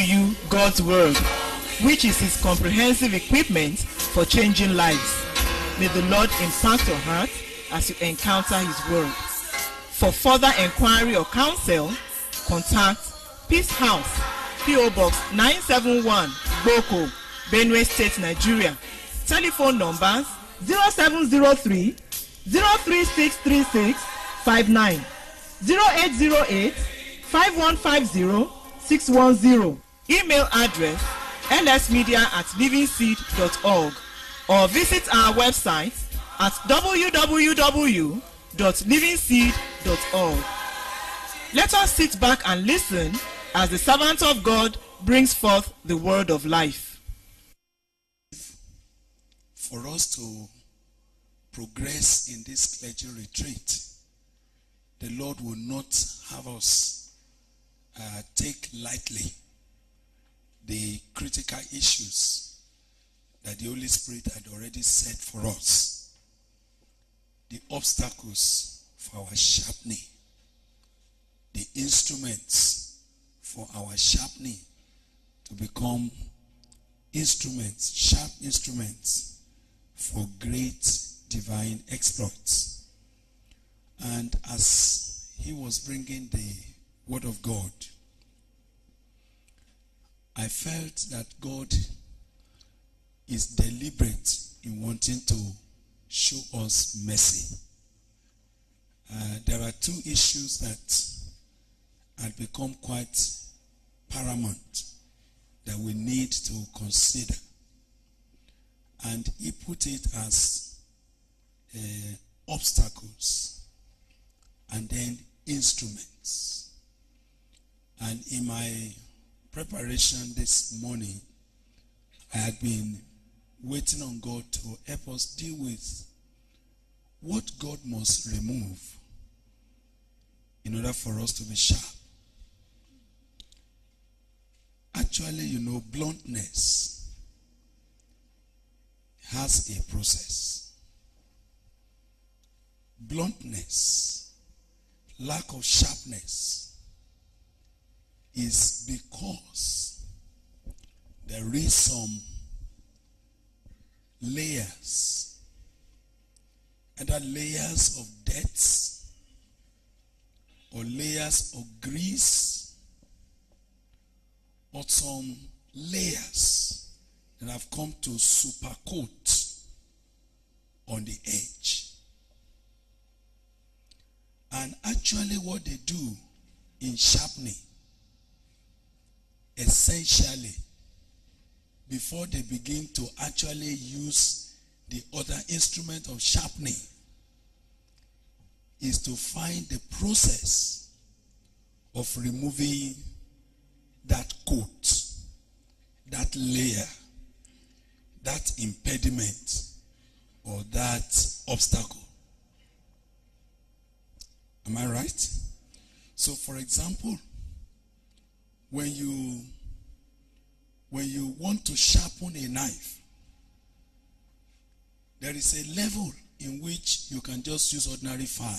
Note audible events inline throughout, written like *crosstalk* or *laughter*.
to you God's Word, which is His comprehensive equipment for changing lives. May the Lord impact your heart as you encounter His Word. For further inquiry or counsel, contact Peace House, P.O. Box 971, Gboko, Benue State, Nigeria. Telephone numbers 0703 03636 59 0808 5150 610. Email address lsmedia at livingseed.org or visit our website at www.livingseed.org. Let us sit back and listen as the servant of God brings forth the word of life. for us to progress in this clergy retreat, the Lord will not have us uh, take lightly the critical issues that the Holy Spirit had already set for us, the obstacles for our sharpening, the instruments for our sharpening to become instruments, sharp instruments for great divine exploits. And as he was bringing the word of God, I felt that God is deliberate in wanting to show us mercy. Uh, there are two issues that had become quite paramount that we need to consider. And he put it as uh, obstacles and then instruments. And in my preparation this morning, I had been waiting on God to help us deal with what God must remove in order for us to be sharp. Actually, you know, bluntness has a process. Bluntness, lack of sharpness, is because there is some layers, either layers of debts or layers of grease or some layers that have come to supercoat on the edge. And actually, what they do in sharpening, essentially, before they begin to actually use the other instrument of sharpening, is to find the process of removing that coat, that layer, that impediment, or that obstacle. Am I right? So, for example, when you when you want to sharpen a knife, there is a level in which you can just use ordinary file.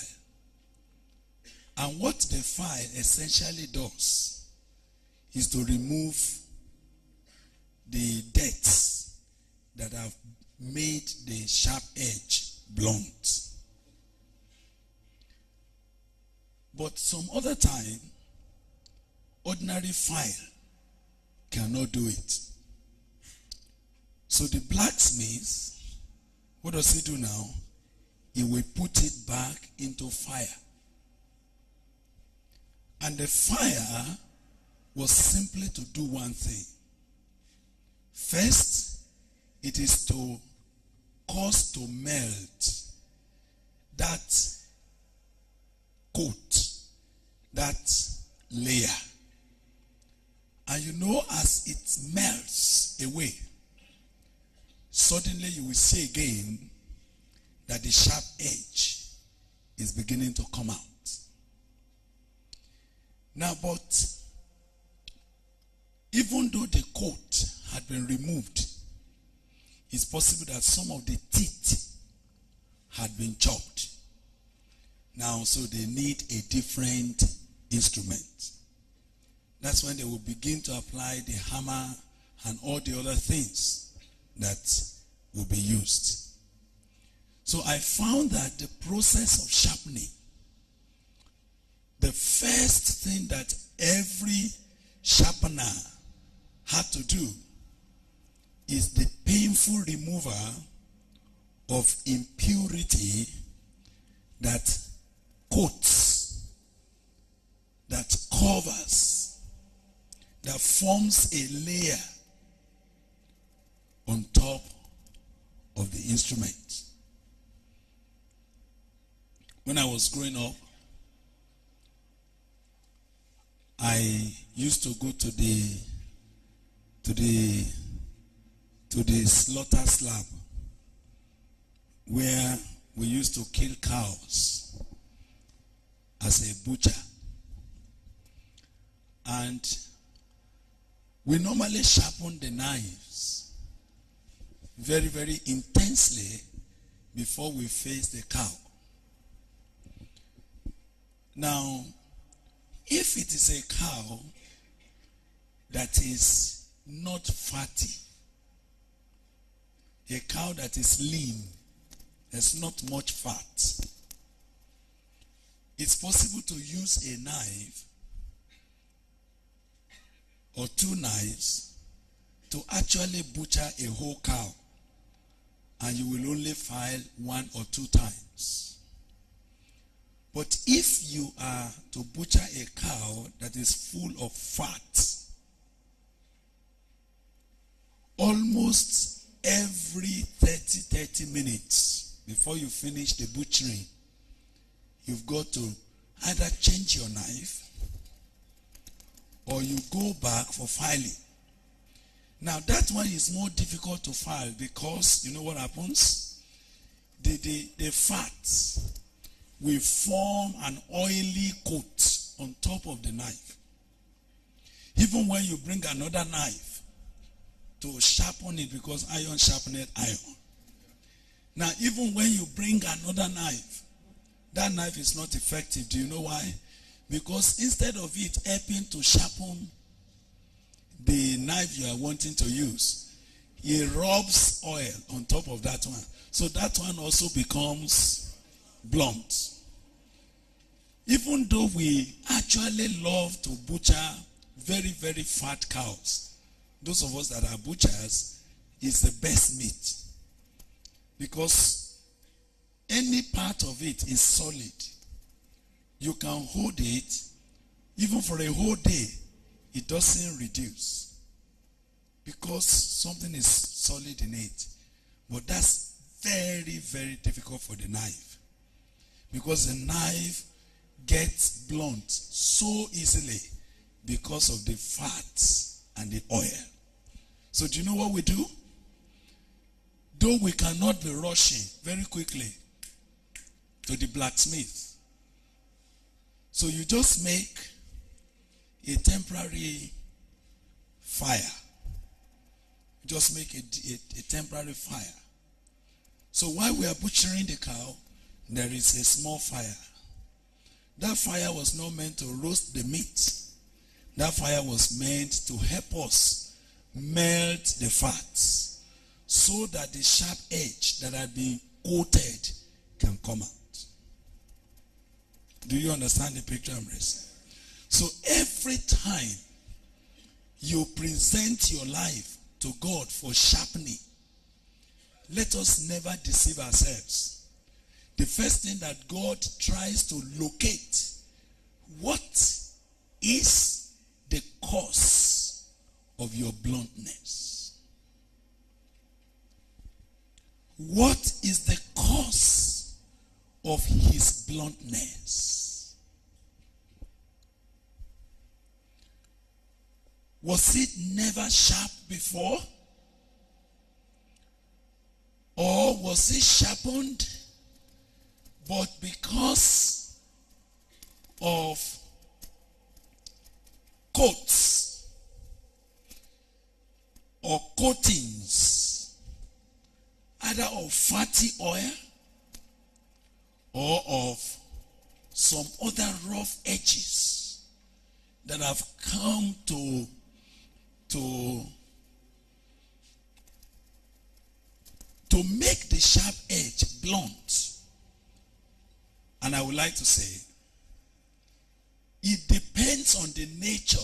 And what the file essentially does is to remove the debts that have made the sharp edge blunt. But some other time, ordinary file cannot do it. So the blacksmith, what does he do now? He will put it back into fire. And the fire was simply to do one thing. First, it is to cause to melt that coat, that layer. And you know, as it melts away, suddenly you will see again that the sharp edge is beginning to come out. Now, but even though the coat had been removed, it's possible that some of the teeth had been chopped. Now, so they need a different instrument. That's when they will begin to apply the hammer and all the other things that will be used. So I found that the process of sharpening, the first thing that every sharpener had to do is the painful removal of impurity that coats, that covers, that forms a layer on top of the instrument. When I was growing up, I used to go to the to the to the slaughter slab where we used to kill cows as a butcher. And we normally sharpen the knives very, very intensely before we face the cow. Now, if it is a cow that is not fatty, a cow that is lean, there's not much fat, it's possible to use a knife or two knives to actually butcher a whole cow and you will only file one or two times. But if you are to butcher a cow that is full of fat, almost every 30 30 minutes before you finish the butchering, you've got to either change your knife or you go back for filing. Now that one is more difficult to file because you know what happens? The, the, the fat will form an oily coat on top of the knife. Even when you bring another knife to sharpen it because iron sharpened iron. Now even when you bring another knife, that knife is not effective. Do you know why? Because instead of it helping to sharpen the knife you are wanting to use, it rubs oil on top of that one. So that one also becomes blunt. Even though we actually love to butcher very, very fat cows, those of us that are butchers, is the best meat. Because any part of it is solid. You can hold it, even for a whole day, it doesn't reduce. Because something is solid in it. But that's very, very difficult for the knife. Because the knife gets blunt so easily because of the fats and the oil. So do you know what we do? Though we cannot be rushing very quickly to the blacksmith. So you just make a temporary fire. Just make a, a, a temporary fire. So while we are butchering the cow, there is a small fire. That fire was not meant to roast the meat. That fire was meant to help us melt the fats so that the sharp edge that had been coated can come out. Do you understand the picture I'm raising? So every time you present your life to God for sharpening, let us never deceive ourselves the first thing that God tries to locate what is the cause of your bluntness? What is the cause of his bluntness? Was it never sharp before? Or was it sharpened? But because of coats or coatings, either of fatty oil or of some other rough edges, that have come to to to make the sharp edge blunt. And I would like to say, it depends on the nature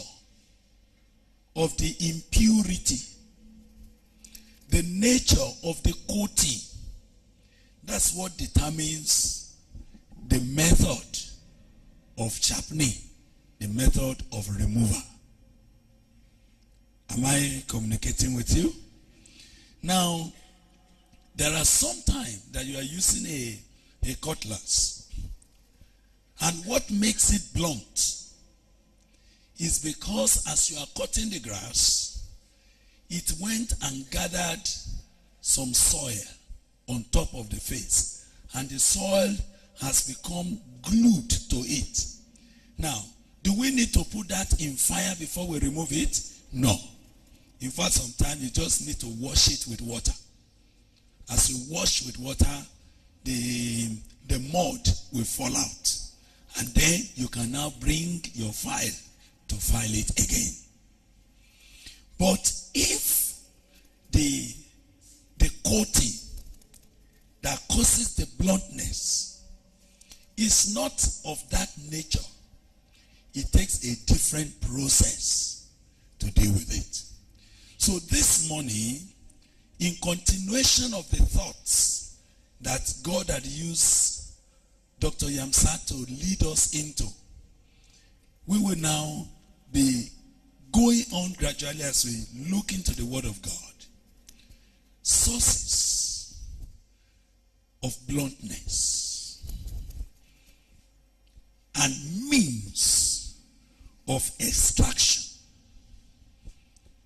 of the impurity, the nature of the coating. That's what determines the method of sharpening, the method of removal. Am I communicating with you? Now, there are some time that you are using a, a cutlass. And what makes it blunt is because as you are cutting the grass, it went and gathered some soil on top of the face. And the soil has become glued to it. Now, do we need to put that in fire before we remove it? No. In fact, sometimes you just need to wash it with water. As you wash with water, the, the mud will fall out. And then you can now bring your file to file it again. But if the, the coating that causes the bluntness is not of that nature, it takes a different process to deal with it. So this morning, in continuation of the thoughts that God had used Dr. Yamsa to lead us into, we will now be going on gradually as we look into the Word of God. Sources of bluntness and means of extraction.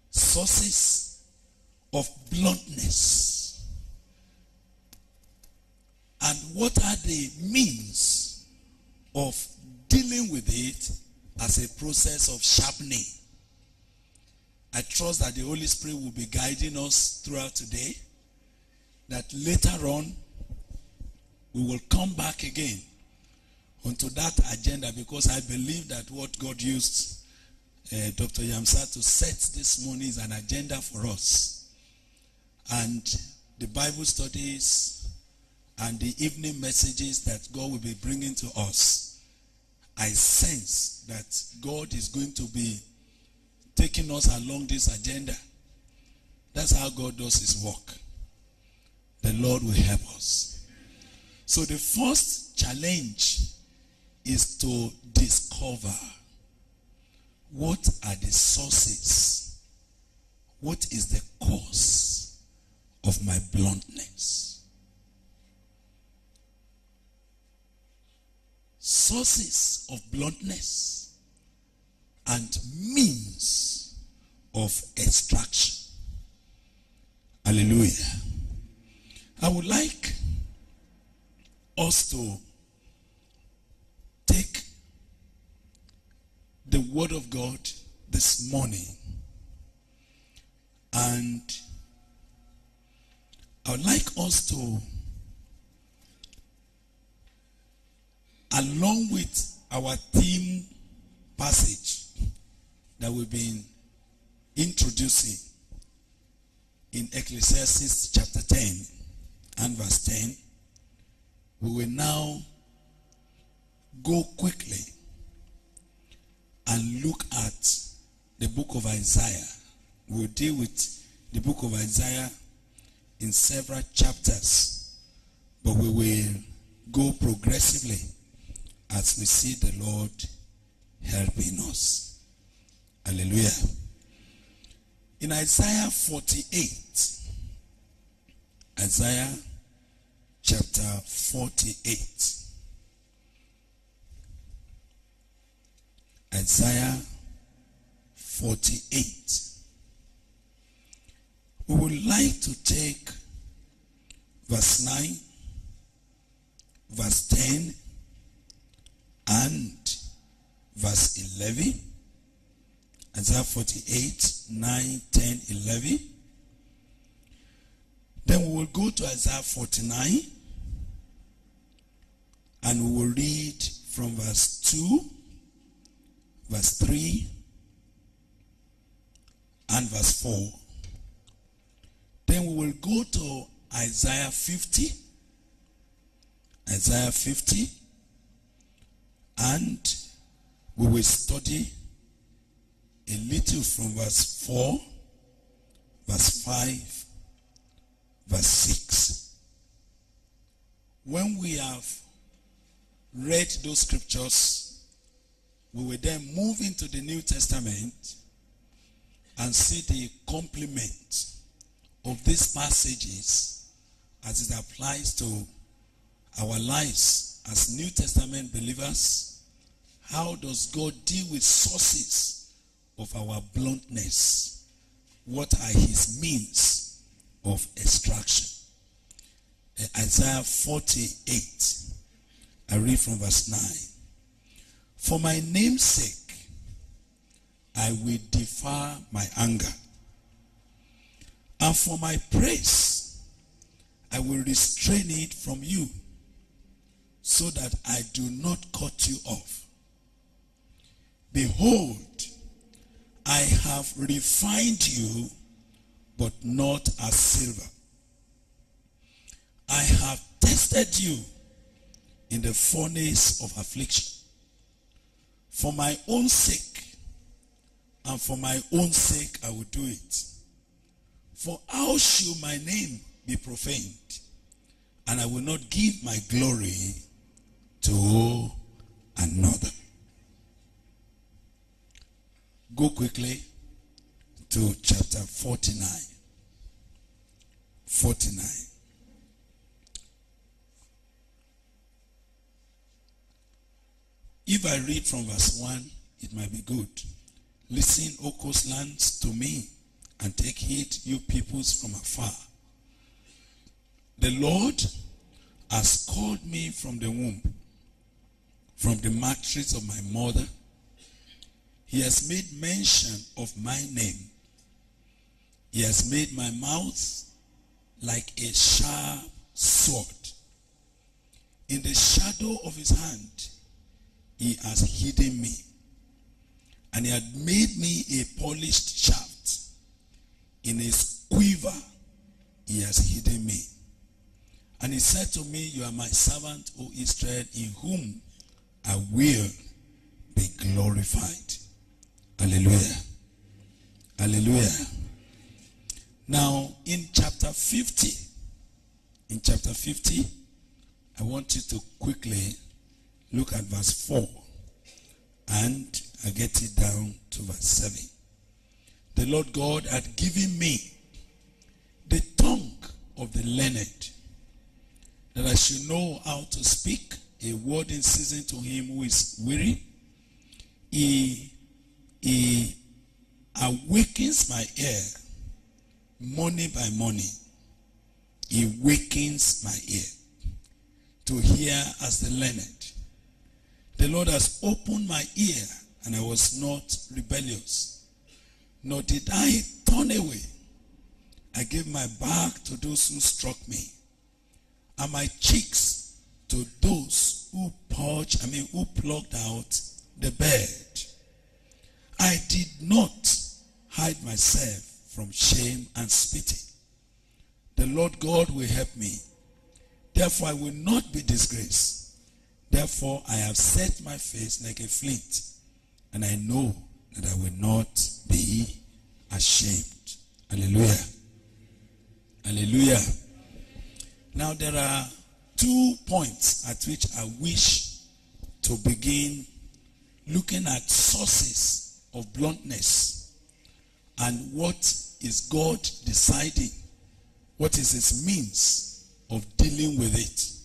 Sources of bluntness. And what are the means of dealing with it as a process of sharpening? I trust that the Holy Spirit will be guiding us throughout today. That later on, we will come back again onto that agenda because I believe that what God used uh, Dr. Yamsa to set this morning is an agenda for us. And the Bible studies and the evening messages that God will be bringing to us, I sense that God is going to be taking us along this agenda. That's how God does his work. The Lord will help us. So the first challenge is to discover what are the sources? What is the cause of my bluntness? Sources of bluntness and means of extraction. Hallelujah. I would like us to word of God this morning. And I would like us to along with our theme passage that we've been introducing in Ecclesiastes chapter 10 and verse 10, we will now go quickly and look at the book of Isaiah. We'll deal with the book of Isaiah in several chapters, but we will go progressively as we see the Lord helping us. Hallelujah. In Isaiah 48, Isaiah chapter 48. Isaiah 48. We would like to take verse 9, verse 10, and verse 11. Isaiah 48, 9, 10, 11. Then we will go to Isaiah 49 and we will read from verse 2 verse 3 and verse 4. Then we will go to Isaiah 50. Isaiah 50. And we will study a little from verse 4, verse 5, verse 6. When we have read those scriptures, we will then move into the New Testament and see the complement of these passages as it applies to our lives as New Testament believers. How does God deal with sources of our bluntness? What are his means of extraction? Uh, Isaiah 48. I read from verse 9. For my name's sake, I will defer my anger. And for my praise, I will restrain it from you so that I do not cut you off. Behold, I have refined you, but not as silver. I have tested you in the furnace of affliction. For my own sake, and for my own sake I will do it. For how shall my name be profaned? And I will not give my glory to another. Go quickly to chapter 49. 49. If I read from verse 1, it might be good. Listen, O coastlands, to me, and take heed, you peoples from afar. The Lord has called me from the womb, from the matrix of my mother. He has made mention of my name. He has made my mouth like a sharp sword. In the shadow of his hand, he has hidden me. And he had made me a polished shaft. In his quiver, he has hidden me. And he said to me, You are my servant, O Israel, in whom I will be glorified. Hallelujah. Hallelujah. Now, in chapter 50, in chapter 50, I want you to quickly look at verse 4 and I get it down to verse 7. The Lord God had given me the tongue of the learned that I should know how to speak a word in season to him who is weary. He, he awakens my ear morning by morning. He wakens my ear to hear as the learned. The Lord has opened my ear and I was not rebellious. Nor did I turn away. I gave my back to those who struck me and my cheeks to those who purged, I mean, who plucked out the bird. I did not hide myself from shame and spitting. The Lord God will help me. Therefore, I will not be disgraced. Therefore, I have set my face like a flint, and I know that I will not be ashamed. Hallelujah. Hallelujah. Now, there are two points at which I wish to begin looking at sources of bluntness and what is God deciding? What is his means of dealing with it?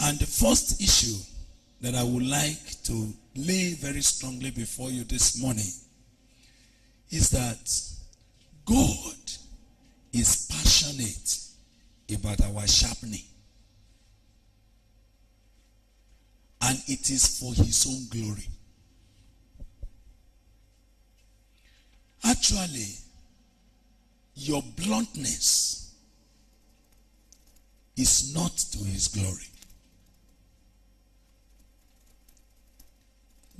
And the first issue that I would like to lay very strongly before you this morning is that God is passionate about our sharpening. And it is for his own glory. Actually, your bluntness is not to his glory.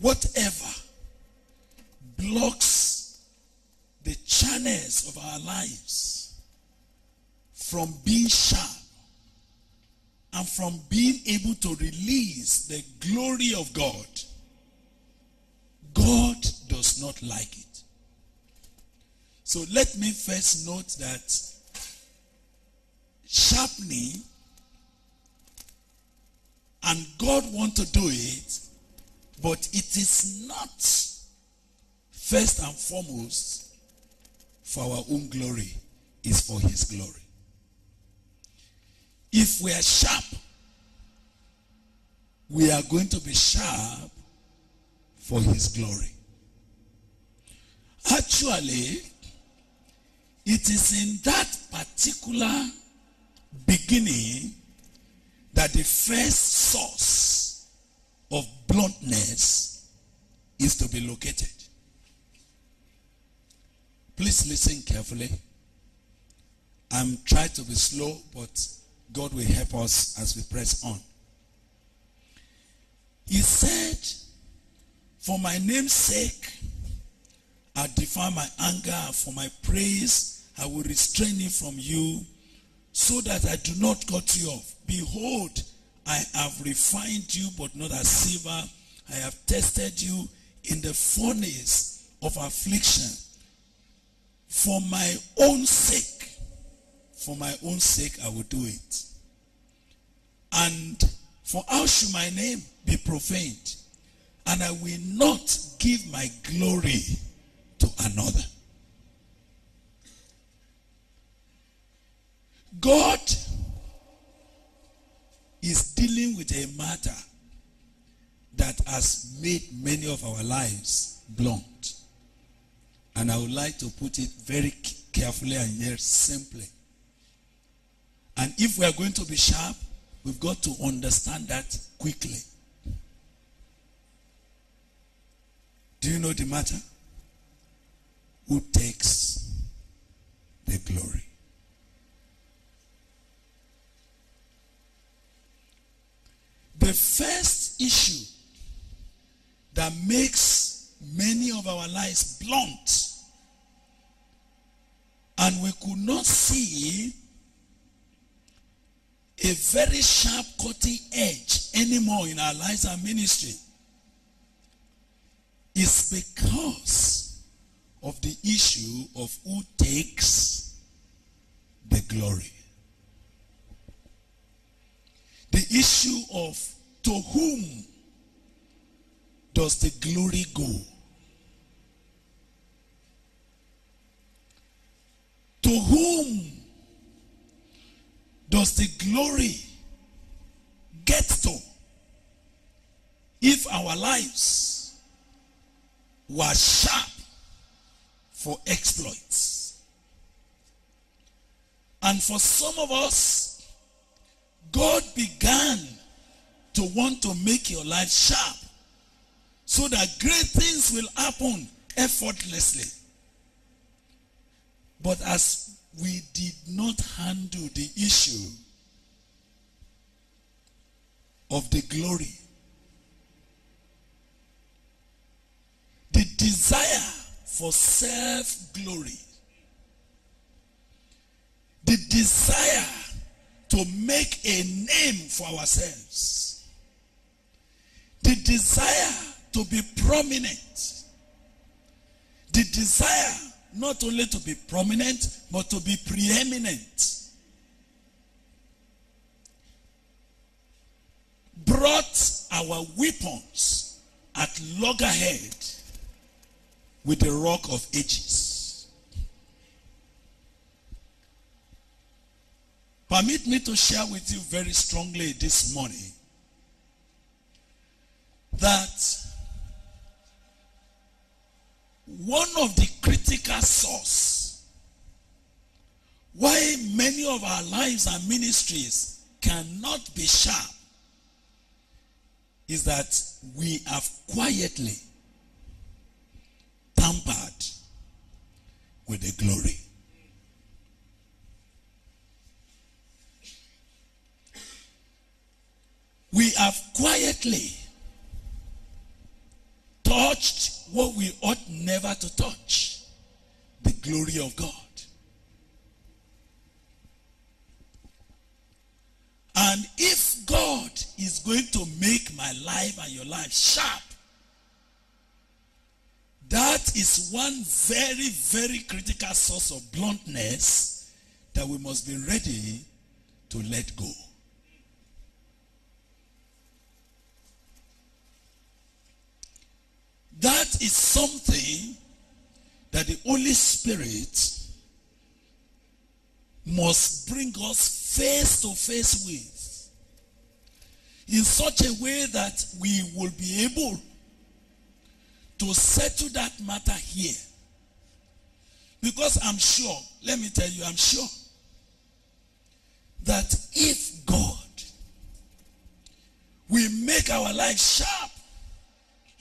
Whatever blocks the channels of our lives from being sharp and from being able to release the glory of God, God does not like it. So let me first note that sharpening and God want to do it, but it is not first and foremost for our own glory, is for his glory. If we are sharp, we are going to be sharp for his glory. Actually, it is in that particular beginning that the first source of bluntness is to be located. Please listen carefully. I'm trying to be slow, but God will help us as we press on. He said, For my name's sake, I defy my anger, for my praise, I will restrain it from you, so that I do not cut you off. Behold, I have refined you, but not as silver. I have tested you in the furnace of affliction. For my own sake, for my own sake, I will do it. And for how should my name be profaned? And I will not give my glory to another. God is dealing with a matter that has made many of our lives blunt. And I would like to put it very carefully and yet simply. And if we are going to be sharp, we've got to understand that quickly. Do you know the matter? Who takes the glory? The first issue that makes many of our lives blunt and we could not see a very sharp cutting edge anymore in our lives and ministry is because of the issue of who takes the glory. The issue of to whom does the glory go? To whom does the glory get to if our lives were sharp for exploits? And for some of us, God began to want to make your life sharp so that great things will happen effortlessly. But as we did not handle the issue of the glory, the desire for self glory, the desire to make a name for ourselves, the desire to be prominent, the desire not only to be prominent, but to be preeminent. Brought our weapons at loggerhead with the rock of ages. Permit me to share with you very strongly this morning that one of the critical source why many of our lives and ministries cannot be sharp is that we have quietly tampered with the glory. We have quietly touched what we ought never to touch the glory of God. And if God is going to make my life and your life sharp, that is one very, very critical source of bluntness that we must be ready to let go. That is something that the Holy Spirit must bring us face to face with in such a way that we will be able to settle that matter here. Because I'm sure, let me tell you, I'm sure that if God will make our life sharp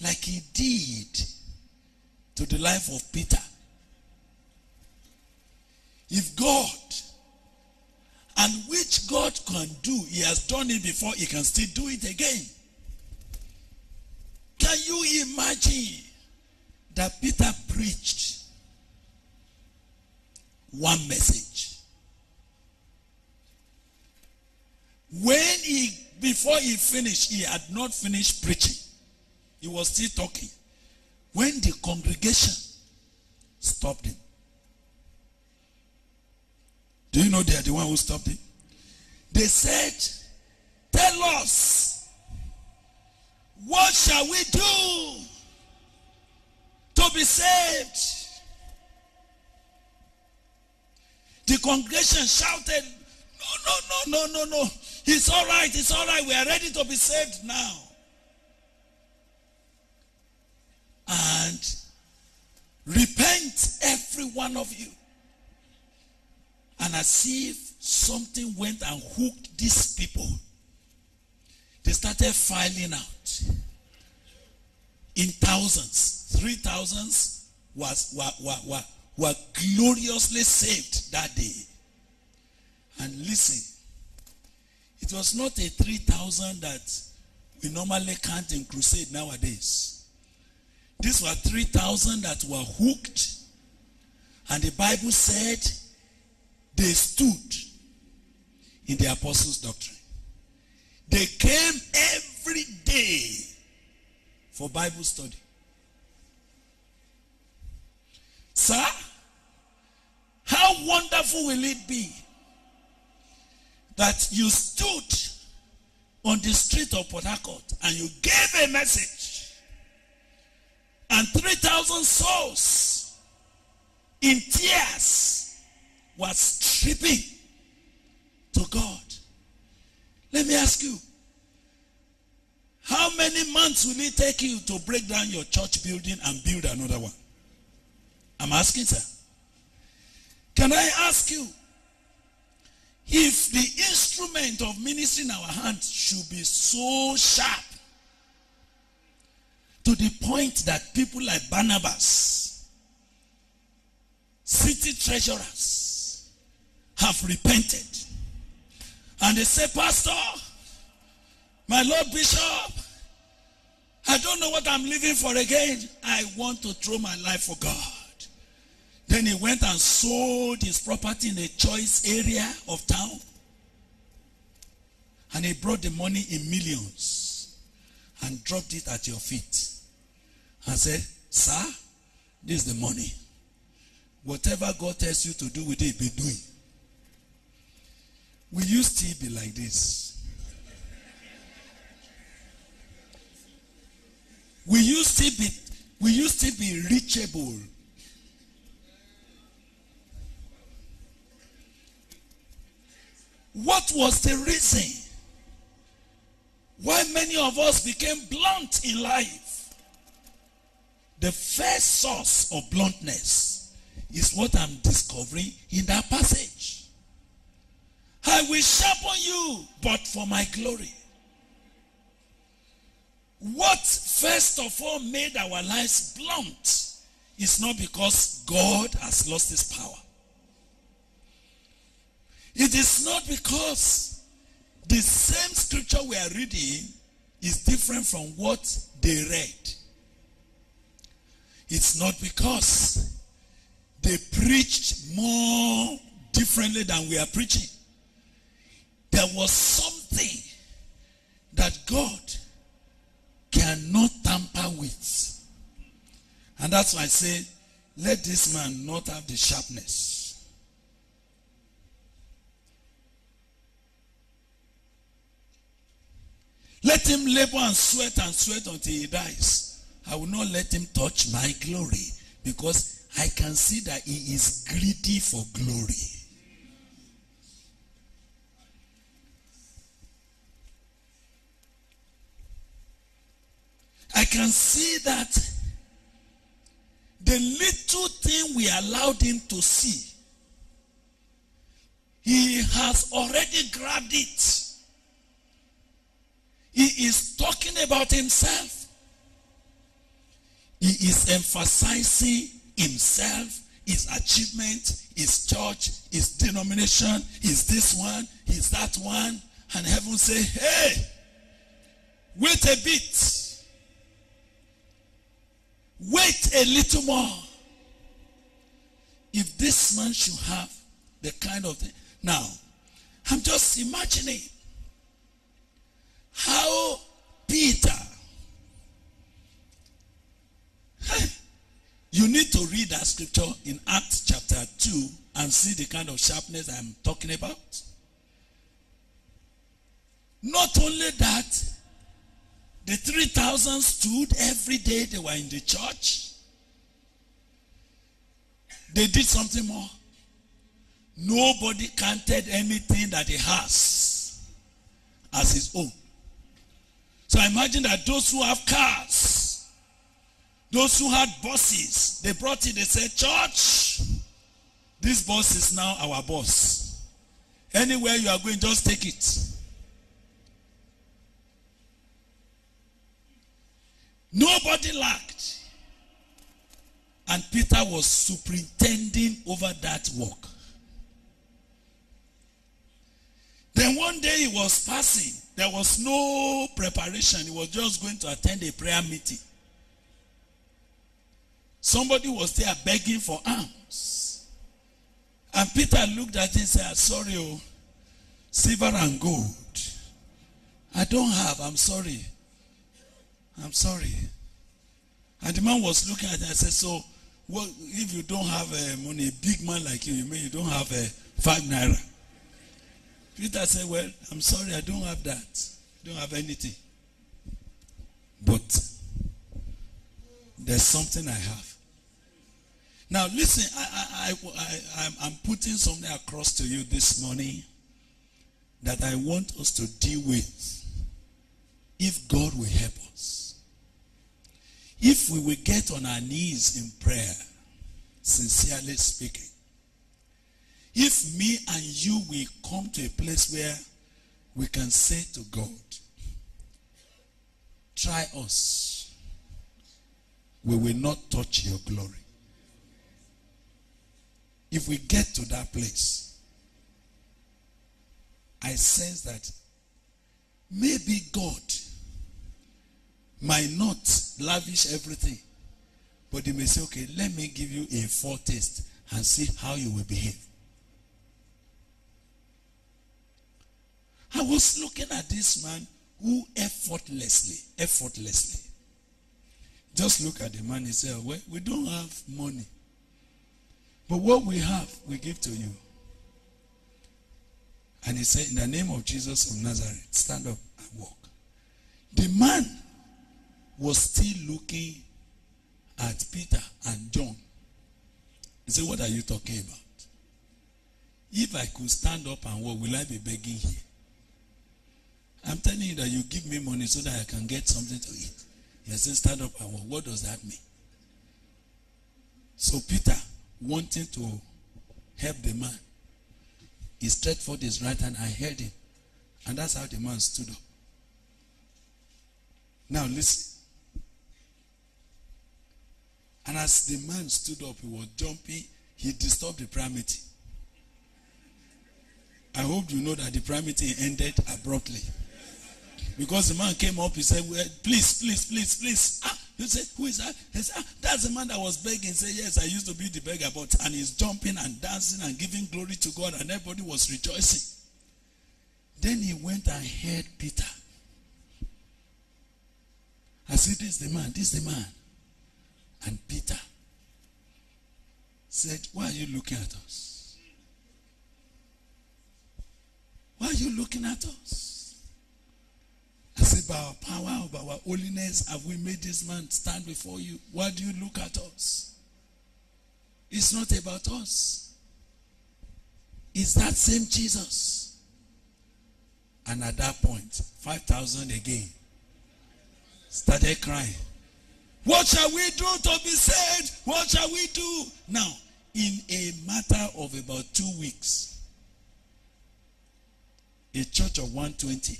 like he did to the life of Peter, if God and which God can do, he has done it before, he can still do it again. Can you imagine that Peter preached one message? When he, before he finished, he had not finished preaching. He was still talking. When the congregation stopped him, do you know they are the one who stopped him? They said, Tell us, what shall we do to be saved? The congregation shouted, No, no, no, no, no, no. It's all right, it's all right. We are ready to be saved now. And repent, every one of you. And as if something went and hooked these people, they started filing out in thousands. Three thousands was were, were, were, were gloriously saved that day. And listen, it was not a 3,000 that we normally count in crusade nowadays. These were 3,000 that were hooked. And the Bible said they stood in the apostles' doctrine. They came every day for Bible study. Sir, how wonderful will it be that you stood on the street of Port Harcourt and you gave a message and 3,000 souls in tears was stripping to God. Let me ask you, how many months will it take you to break down your church building and build another one? I'm asking, sir. Can I ask you, if the instrument of ministry in our hands should be so sharp to the point that people like Barnabas, city treasurers, have repented. And they say, Pastor, my Lord Bishop, I don't know what I'm living for again. I want to throw my life for God. Then he went and sold his property in a choice area of town. And he brought the money in millions and dropped it at your feet. And said, Sir, this is the money. Whatever God tells you to do with it, be doing. Will you still be like this? Will you still be will you still be reachable? What was the reason why many of us became blunt in life? The first source of bluntness is what I'm discovering in that passage. I will sharpen you, but for my glory. What first of all made our lives blunt is not because God has lost his power. It is not because the same scripture we are reading is different from what they read. It's not because they preached more differently than we are preaching. There was something that God cannot tamper with. And that's why I say, let this man not have the sharpness. Let him labor and sweat and sweat until he dies. I will not let him touch my glory because I can see that he is greedy for glory. I can see that the little thing we allowed him to see, he has already grabbed it. He is talking about himself. He is emphasizing himself, his achievement, his church, his denomination, his this one, his that one. And heaven say, hey, wait a bit. Wait a little more. If this man should have the kind of thing. Now, I'm just imagining how Peter. You need to read that scripture in Acts chapter 2 and see the kind of sharpness I'm talking about. Not only that, the 3,000 stood every day they were in the church. They did something more. Nobody counted anything that he has as his own. So imagine that those who have cars, those who had bosses, they brought it, they said, Church, this boss is now our boss. Anywhere you are going, just take it. Nobody lacked. And Peter was superintending over that work. Then one day he was passing. There was no preparation. He was just going to attend a prayer meeting. Somebody was there begging for alms. And Peter looked at him and said, Sorry, oh, silver and gold. I don't have, I'm sorry. I'm sorry. And the man was looking at him and said, So, what if you don't have uh, money, a big man like you, you mean you don't have uh, five naira? Peter said, Well, I'm sorry, I don't have that. I don't have anything. But there's something I have. Now, listen, I, I, I, am putting something across to you this morning that I want us to deal with if God will help us. If we will get on our knees in prayer, sincerely speaking, if me and you will come to a place where we can say to God, try us, we will not touch your glory. If we get to that place, I sense that maybe God might not lavish everything, but he may say, okay, let me give you a foretaste and see how you will behave. I was looking at this man who effortlessly, effortlessly, just look at the man. He said, well, we don't have money. But what we have, we give to you. And he said, in the name of Jesus of Nazareth, stand up and walk. The man was still looking at Peter and John. He said, what are you talking about? If I could stand up and walk, will I be begging here? I'm telling you that you give me money so that I can get something to eat. He said, stand up and walk. What does that mean? So Peter, wanting to help the man, he stretched forth his right hand. I held him. And that's how the man stood up. Now listen. And as the man stood up, he was jumping. He disturbed the meeting. I hope you know that the meeting ended abruptly. Because the man came up, he said, well, please, please, please, please. Ah, You say, who is that? He said, ah, that's the man that was begging. Say, yes, I used to be the beggar, but and he's jumping and dancing and giving glory to God, and everybody was rejoicing. Then he went and heard Peter. I said, This is the man, this is the man. And Peter said, Why are you looking at us? Why are you looking at us? I said, By our power, by our holiness, have we made this man stand before you? Why do you look at us? It's not about us. It's that same Jesus. And at that point, 5,000 again started crying. What shall we do to be saved? What shall we do? Now, in a matter of about two weeks, a church of 120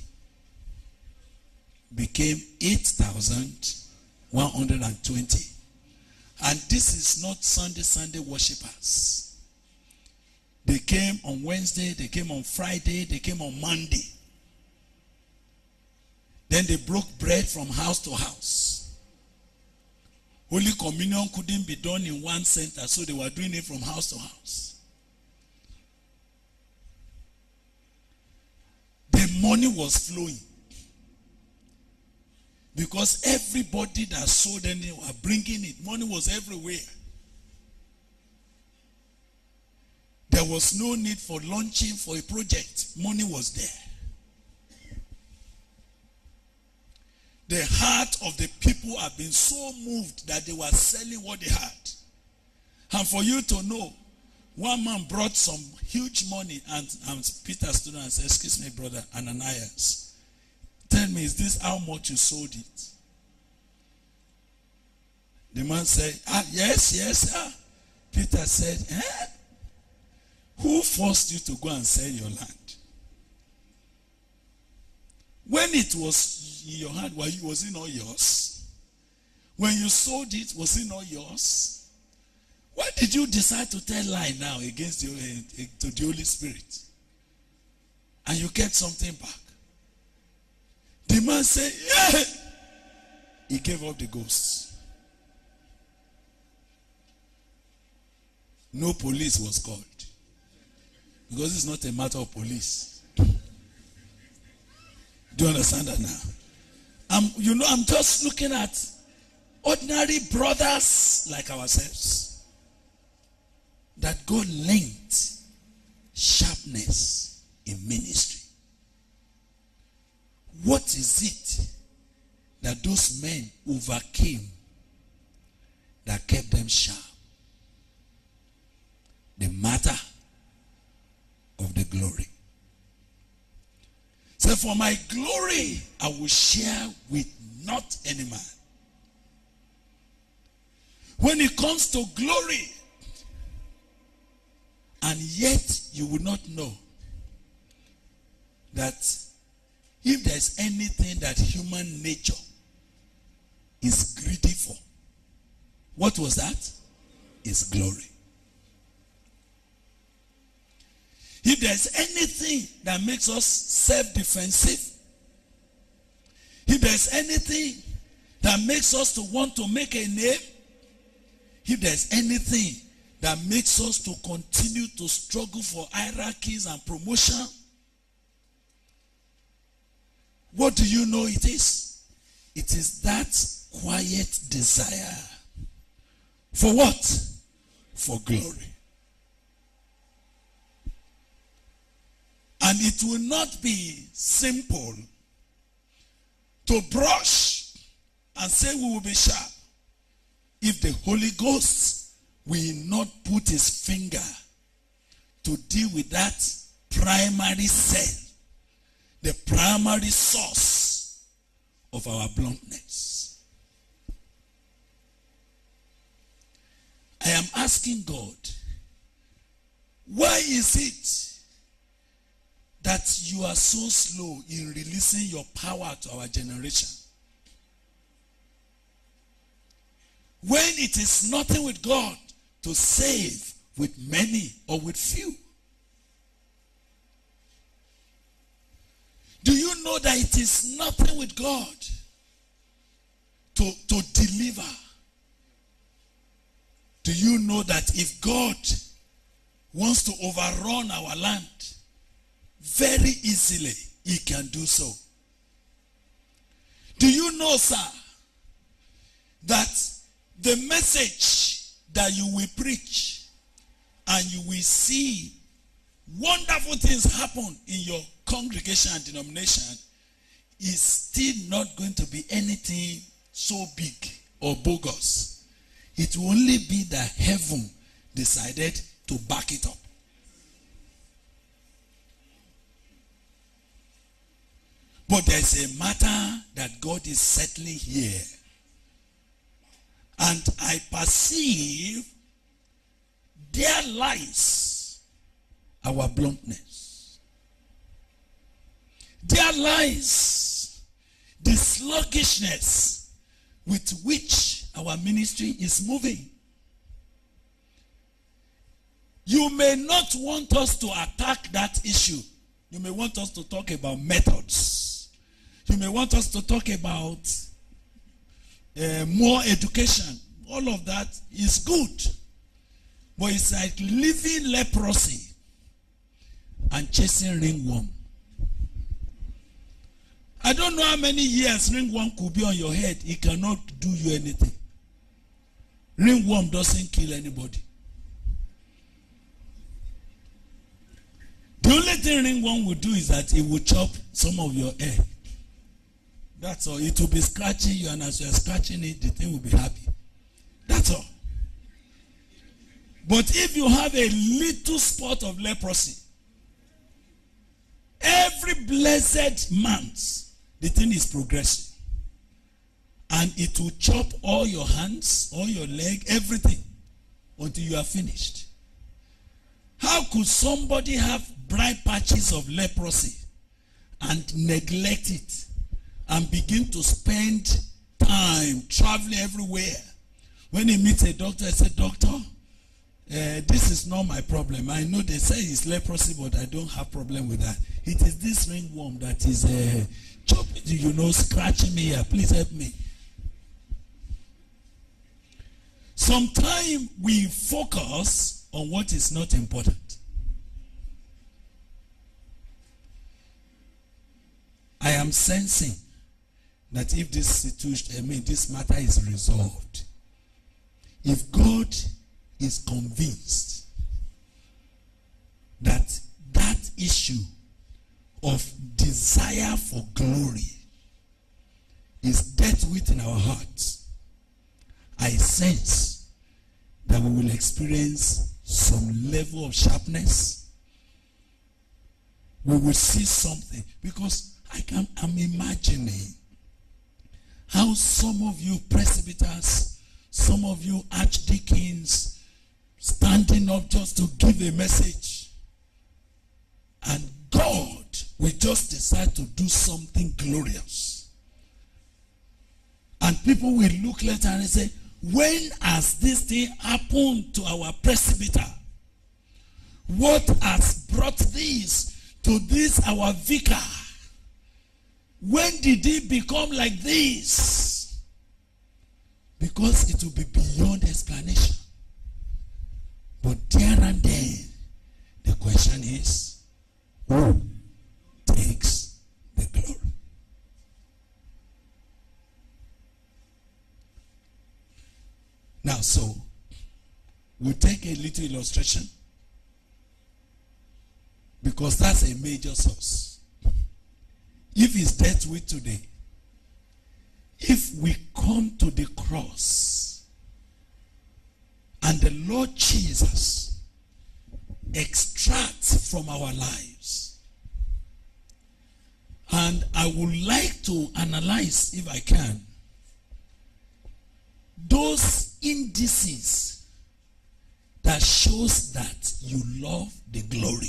became 8,120. And this is not Sunday, Sunday worshippers. They came on Wednesday, they came on Friday, they came on Monday. Then they broke bread from house to house. Holy communion couldn't be done in one center, so they were doing it from house to house. The money was flowing. Because everybody that sold anything uh, were bringing it. Money was everywhere. There was no need for launching for a project. Money was there. The heart of the people have been so moved that they were selling what they had. And for you to know, one man brought some huge money and, and Peter stood and said, Excuse me, brother Ananias. Tell me, is this how much you sold it? The man said, Ah, yes, yes, sir. Peter said, Eh? Who forced you to go and sell your land? When it was in your hand, was it not yours? When you sold it, was it not yours? Why did you decide to tell lie now against the, uh, to the Holy Spirit? And you get something back. The man said, Yeah. He gave up the ghost. No police was called. Because it's not a matter of police. Do you understand that now? I'm, you know, I'm just looking at ordinary brothers like ourselves that God linked sharpness in ministry. What is it that those men overcame that kept them sharp? The matter of the glory. Say, for my glory, I will share with not any man. When it comes to glory, and yet you will not know that if there's anything that human nature is greedy for, what was that? Is glory. If there's anything that makes us self-defensive, if there's anything that makes us to want to make a name, if there's anything that makes us to continue to struggle for hierarchies and promotion, what do you know it is? It is that quiet desire. For what? For glory. And it will not be simple to brush and say we will be sharp if the Holy Ghost will not put his finger to deal with that primary cell, the primary source of our bluntness. I am asking God, why is it that you are so slow in releasing your power to our generation. When it is nothing with God to save with many or with few. Do you know that it is nothing with God to, to deliver. Do you know that if God wants to overrun our land, very easily he can do so. Do you know, sir, that the message that you will preach and you will see wonderful things happen in your congregation and denomination is still not going to be anything so big or bogus. It will only be that heaven decided to back it up. But there's a matter that God is settling here. And I perceive their lies our bluntness. There lies the sluggishness with which our ministry is moving. You may not want us to attack that issue. You may want us to talk about methods. You may want us to talk about uh, more education. All of that is good. But it's like living leprosy and chasing ringworm. I don't know how many years ringworm could be on your head. It cannot do you anything. Ringworm doesn't kill anybody. The only thing ringworm will do is that it will chop some of your hair. That's all. It will be scratching you, and as you are scratching it, the thing will be happy. That's all. But if you have a little spot of leprosy, every blessed month, the thing is progressing. And it will chop all your hands, all your leg, everything until you are finished. How could somebody have bright patches of leprosy and neglect it and begin to spend time traveling everywhere? When he meets a doctor, I said, Doctor, uh, this is not my problem. I know they say it's leprosy, but I don't have problem with that. It is this ringworm that is uh, chopping, you know, scratching me here. Please help me. Sometimes we focus on what is not important. I am sensing that if this situation, I mean, this matter is resolved, if God is convinced that that issue of desire for glory is dealt with in our hearts, I sense that we will experience some level of sharpness. We will see something because I can I'm imagining how some of you presbyters, some of you archdeacons standing up just to give a message. And Will just decide to do something glorious. And people will look later and say, when has this thing happened to our presbyter? What has brought this to this our vicar? When did he become like this? Because it will be beyond explanation. But there and then, the question is, who takes the glory? Now, so, we'll take a little illustration because that's a major source. If it's death with today, if we come to the cross and the Lord Jesus extracts from our lives, and I would like to analyze, if I can, those indices that shows that you love the glory.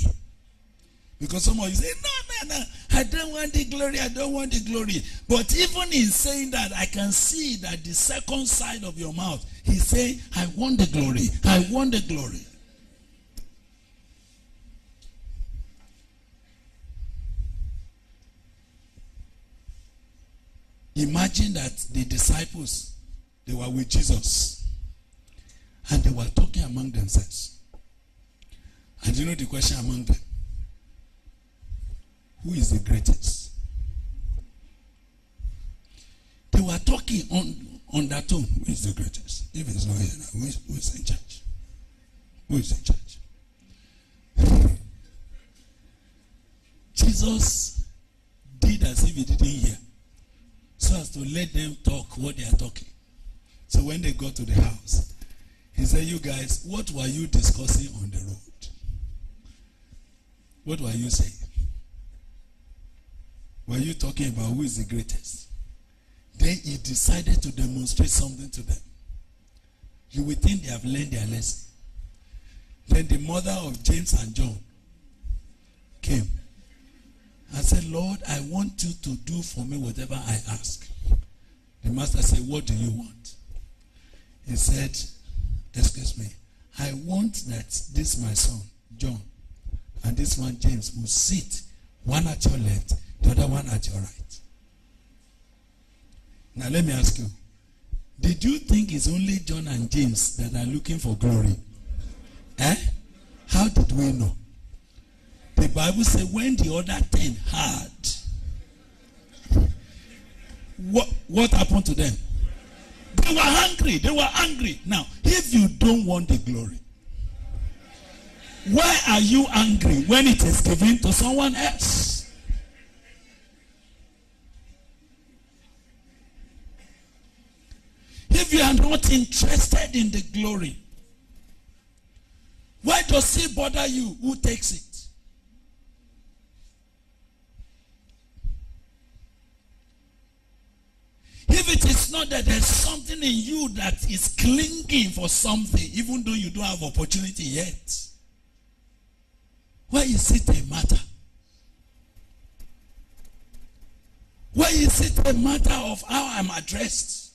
Because some of you say, no, no, no, I don't want the glory, I don't want the glory. But even in saying that, I can see that the second side of your mouth, he's saying, I want the glory, I want the glory. Imagine that the disciples, they were with Jesus and they were talking among themselves. And you know the question among them? Who is the greatest? They were talking on, on that tone. Who is the greatest? If it's not here who is, who is in charge? Who is in charge? *laughs* Jesus did as if he didn't hear. So as to let them talk what they are talking. So when they got to the house, he said, You guys, what were you discussing on the road? What were you saying? Were you talking about who is the greatest? Then he decided to demonstrate something to them. You would think they have learned their lesson. Then the mother of James and John came and said, Lord, I want you to do for me whatever I ask. The master said, What do you want? He said, Excuse me, I want that this my son, John, and this one, James, will sit one at your left, the other one at your right. Now, let me ask you did you think it's only John and James that are looking for glory? Eh? How did we know? The Bible says when the other ten heard, what, what happened to them? They were hungry. They were angry. Now, if you don't want the glory, why are you angry when it is given to someone else? If you are not interested in the glory, why does it bother you? Who takes it? Not that there's something in you that is clinging for something, even though you don't have opportunity yet, why is it a matter? Why is it a matter of how I'm addressed?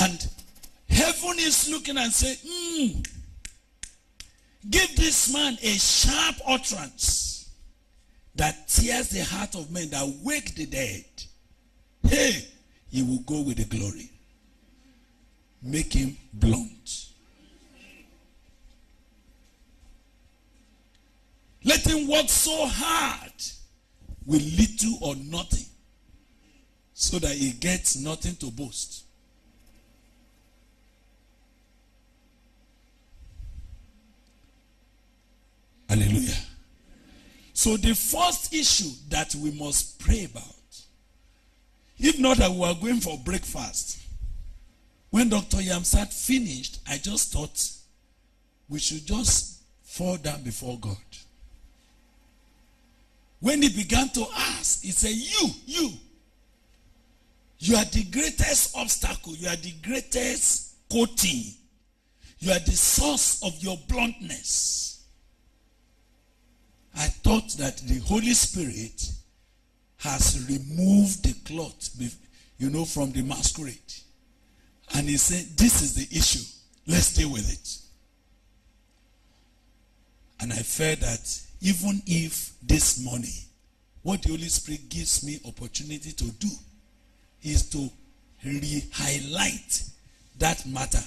And heaven is looking and saying, mm, give this man a sharp utterance that tears the heart of men, that wake the dead. Hey, he will go with the glory. Make him blunt. Let him work so hard with little or nothing so that he gets nothing to boast. Hallelujah. So the first issue that we must pray about, if not that we are going for breakfast, when Dr. Yamsat finished, I just thought we should just fall down before God. When he began to ask, he said, You, you, you are the greatest obstacle. You are the greatest coating. You are the source of your bluntness. I thought that the Holy Spirit has removed the cloth, you know, from the masquerade. And he said, This is the issue. Let's deal with it. And I felt that even if this morning, what the Holy Spirit gives me opportunity to do is to re-highlight that matter.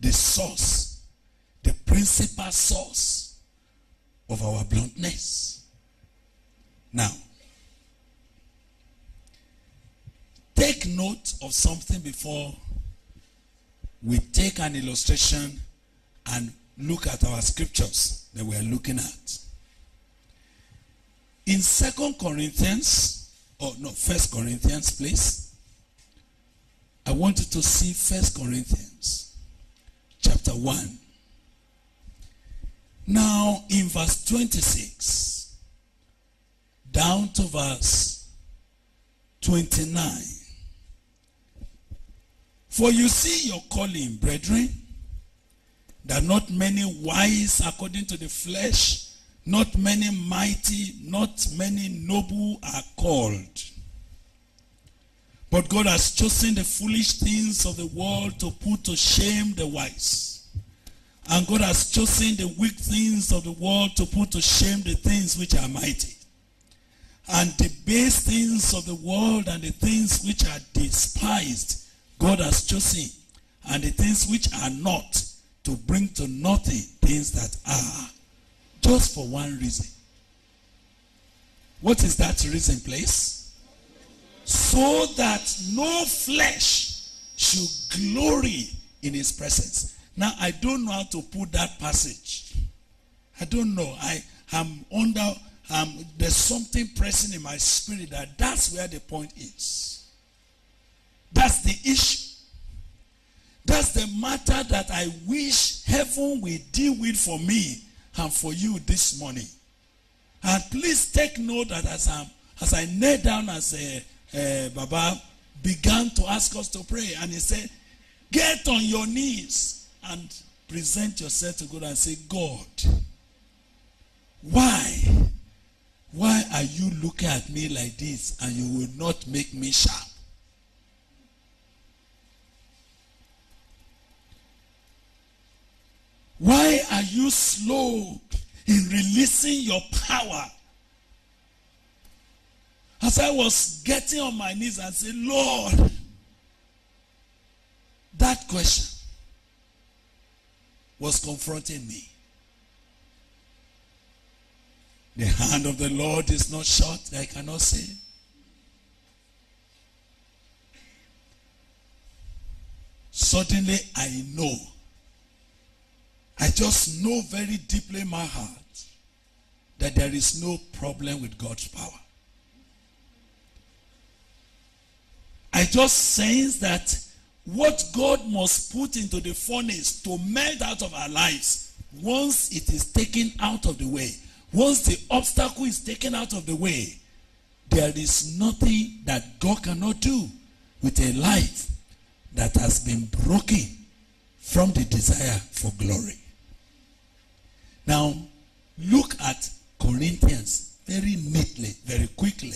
The source, the principal source of our bluntness. Now, take note of something before we take an illustration and look at our scriptures that we are looking at. In Second Corinthians, or no, First Corinthians, please. I want you to see First Corinthians chapter 1. Now, in verse 26 down to verse 29. For you see your calling, brethren, that not many wise according to the flesh, not many mighty, not many noble are called. But God has chosen the foolish things of the world to put to shame the wise. And God has chosen the weak things of the world to put to shame the things which are mighty. And the base things of the world and the things which are despised, God has chosen. And the things which are not to bring to nothing things that are. Just for one reason. What is that reason, please? So that no flesh should glory in his presence. Now, I don't know how to put that passage. I don't know. I am under, um, there's something pressing in my spirit that that's where the point is. That's the issue. That's the matter that I wish heaven will deal with for me and for you this morning. And please take note that as, i as I knelt down as a, a Baba began to ask us to pray, and he said, Get on your knees and present yourself to God and say, God, why? Why are you looking at me like this and you will not make me sharp? Why are you slow in releasing your power? As I was getting on my knees and say, Lord, that question was confronting me. The hand of the Lord is not short, I cannot say. Suddenly I know. I just know very deeply in my heart that there is no problem with God's power. I just sense that what God must put into the furnace to melt out of our lives, once it is taken out of the way, once the obstacle is taken out of the way, there is nothing that God cannot do with a life that has been broken from the desire for glory. Now, look at Corinthians very neatly, very quickly.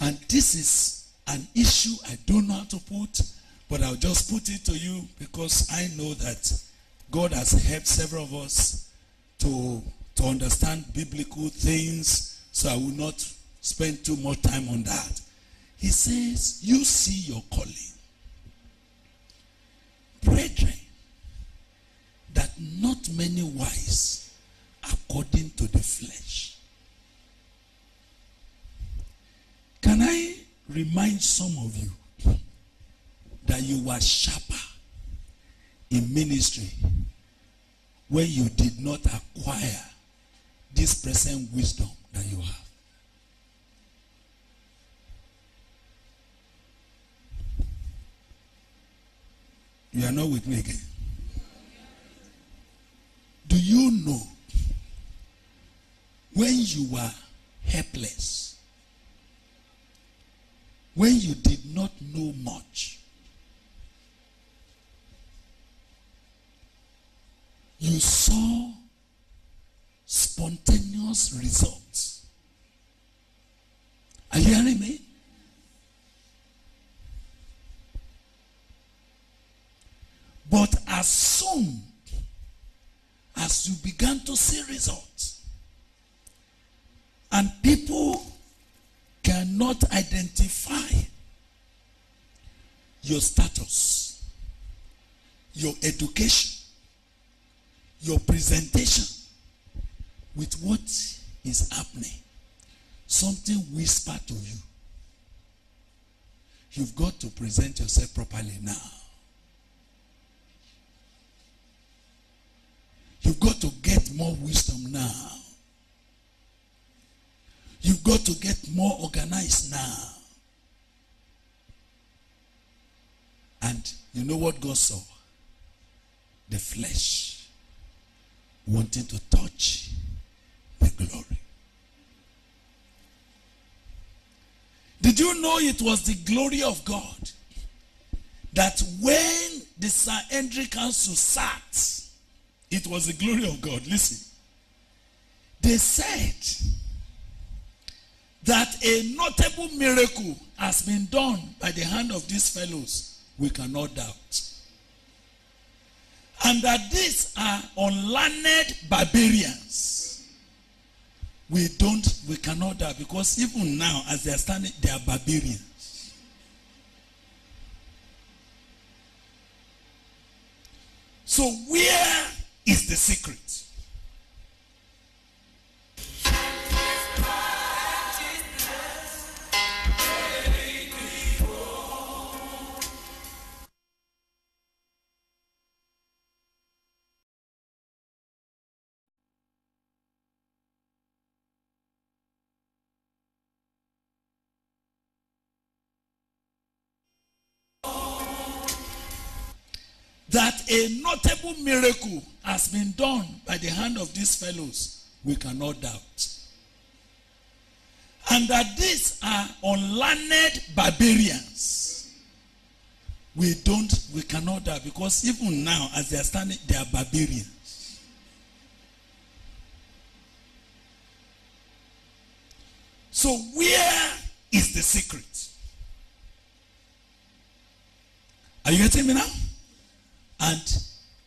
And this is an issue I don't know how to put, but I'll just put it to you because I know that God has helped several of us to, to understand biblical things, so I will not spend too much time on that. He says, You see your calling. Brethren, that not many wise according to the flesh. Can I remind some of you that you were sharper in ministry when you did not acquire this present wisdom that you have. You are not with me again. Do you know when you were helpless? When you did not know much. You saw spontaneous results. Are you hearing me? But as soon as you began to see results, and people cannot identify your status, your education, your presentation with what is happening, something whisper to you. You've got to present yourself properly now. You've got to get more wisdom now. You've got to get more organized now. And you know what God saw? The flesh wanting to touch the glory. Did you know it was the glory of God that when the Sir Henry Council sat, it was the glory of God. Listen. They said that a notable miracle has been done by the hand of these fellows, we cannot doubt. And that these are unlearned barbarians. We don't, we cannot die because even now, as they are standing, they are barbarians. So, where is the secret? A notable miracle has been done by the hand of these fellows, we cannot doubt. And that these are unlearned barbarians. We don't, we cannot doubt because even now, as they are standing, they are barbarians. So, where is the secret? Are you getting me now? And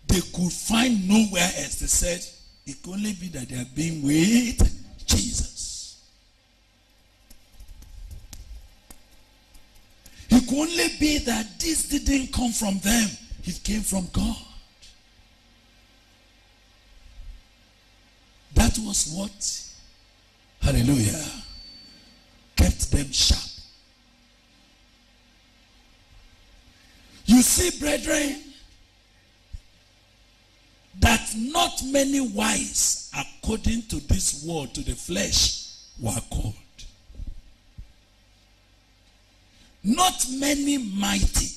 they could find nowhere else. They said it could only be that they are being with Jesus. It could only be that this didn't come from them, it came from God. That was what, hallelujah, kept them sharp. You see, brethren, not many wise according to this world, to the flesh were called. Not many mighty,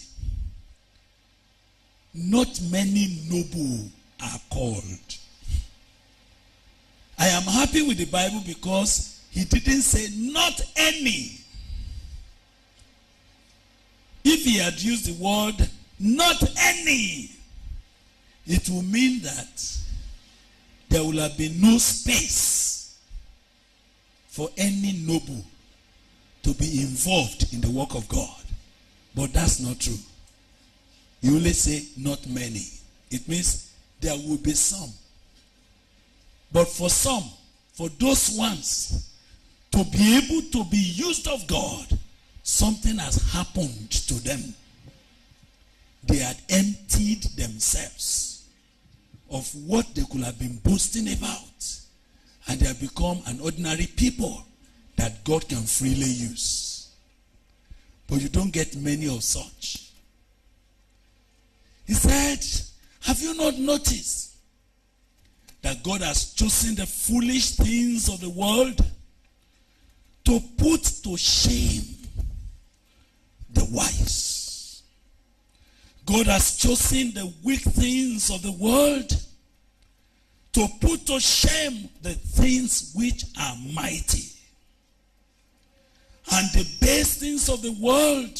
not many noble are called. I am happy with the Bible because he didn't say not any. If he had used the word not any, it will mean that there will have been no space for any noble to be involved in the work of God. But that's not true. You only say not many. It means there will be some. But for some, for those ones to be able to be used of God, something has happened to them. They had emptied themselves of what they could have been boasting about. And they have become an ordinary people that God can freely use. But you don't get many of such. He said, Have you not noticed that God has chosen the foolish things of the world to put to shame the wise? God has chosen the weak things of the world to put to shame the things which are mighty. And the base things of the world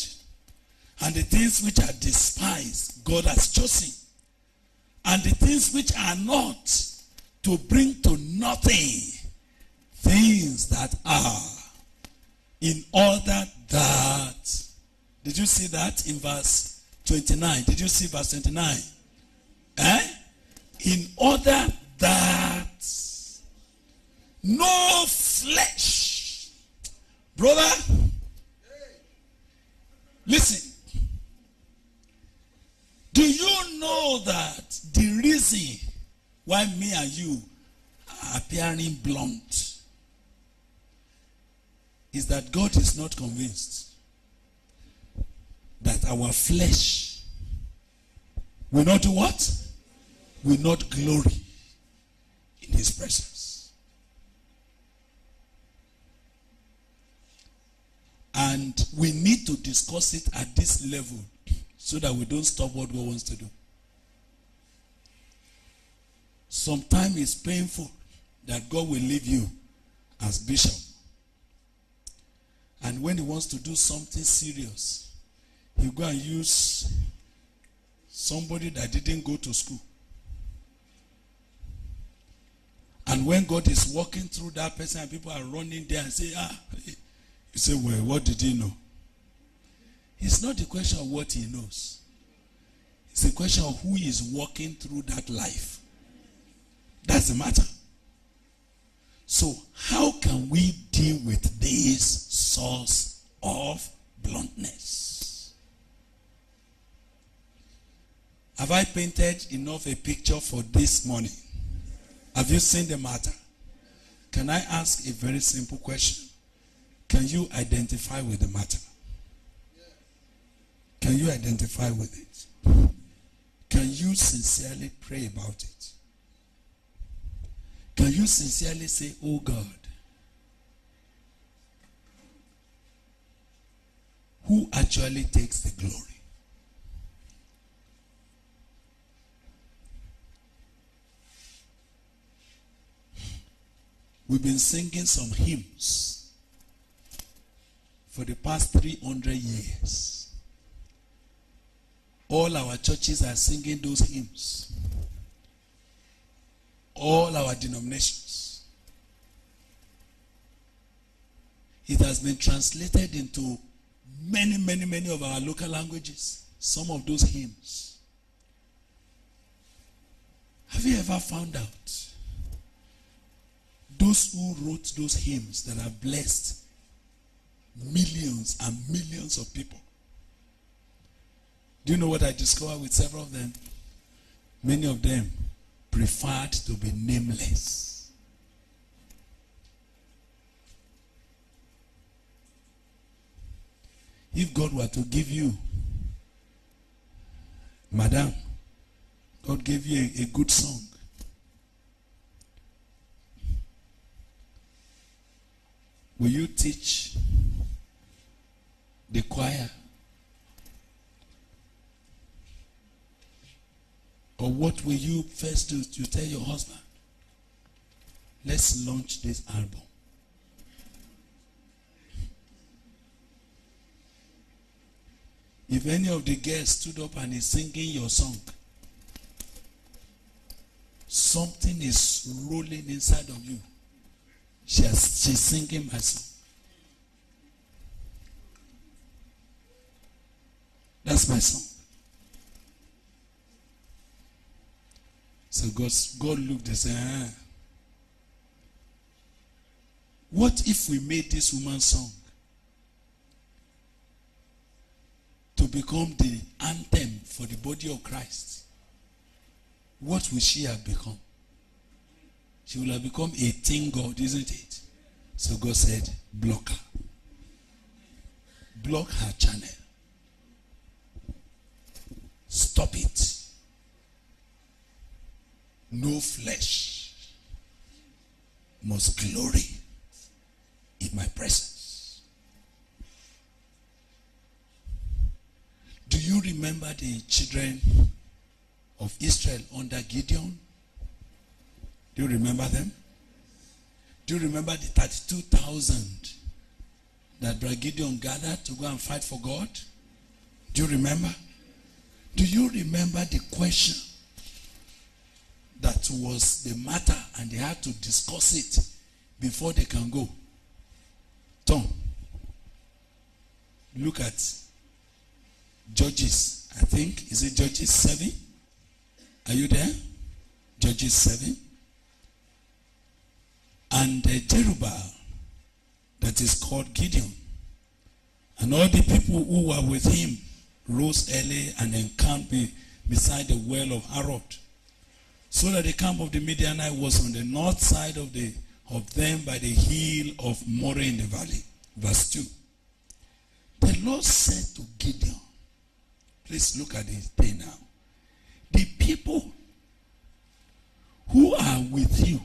and the things which are despised, God has chosen. And the things which are not, to bring to nothing things that are, in order that. Did you see that in verse 29? Did you see verse 29? Eh? In order that no flesh, brother, listen. Do you know that the reason why me and you are appearing blunt is that God is not convinced that our flesh will not do what? Will not glory in his presence. And we need to discuss it at this level so that we don't stop what God wants to do. Sometimes it's painful that God will leave you as bishop. And when he wants to do something serious, he go and use somebody that didn't go to school. And when God is walking through that person and people are running there and say, ah, you say, well, what did he know? It's not the question of what he knows. It's a question of who is walking through that life. That's the matter. So, how can we deal with this source of bluntness? Have I painted enough a picture for this morning? Have you seen the matter? Can I ask a very simple question? Can you identify with the matter? Can you identify with it? Can you sincerely pray about it? Can you sincerely say, Oh God, who actually takes the glory? We've been singing some hymns for the past 300 years. All our churches are singing those hymns. All our denominations. It has been translated into many, many, many of our local languages. Some of those hymns. Have you ever found out those who wrote those hymns that have blessed millions and millions of people? Do you know what I discovered with several of them? Many of them preferred to be nameless. If God were to give you, Madam, God gave you a, a good song. Will you teach the choir? Or what will you first do to tell your husband? Let's launch this album. If any of the girls stood up and is singing your song, something is rolling inside of you. She has, she's singing my song. That's my song. So God, God looked and said, ah. What if we made this woman's song to become the anthem for the body of Christ? What would she have become? She will have become a teen God, isn't it? So God said, block her. Block her channel. Stop it. No flesh must glory in my presence. Do you remember the children of Israel under Gideon? Do you remember them? Do you remember the 32,000 that Brother Gideon gathered to go and fight for God? Do you remember? Do you remember the question that was the matter and they had to discuss it before they can go? Tom, look at Judges. I think, is it Judges 7? Are you there? Judges 7. And uh, Jerubbaal, that is called Gideon, and all the people who were with him rose early and encamped be, beside the well of Harod. So that the camp of the Midianite was on the north side of, the, of them by the hill of Moreh in the valley. Verse 2. The Lord said to Gideon, please look at this thing now. The people who are with you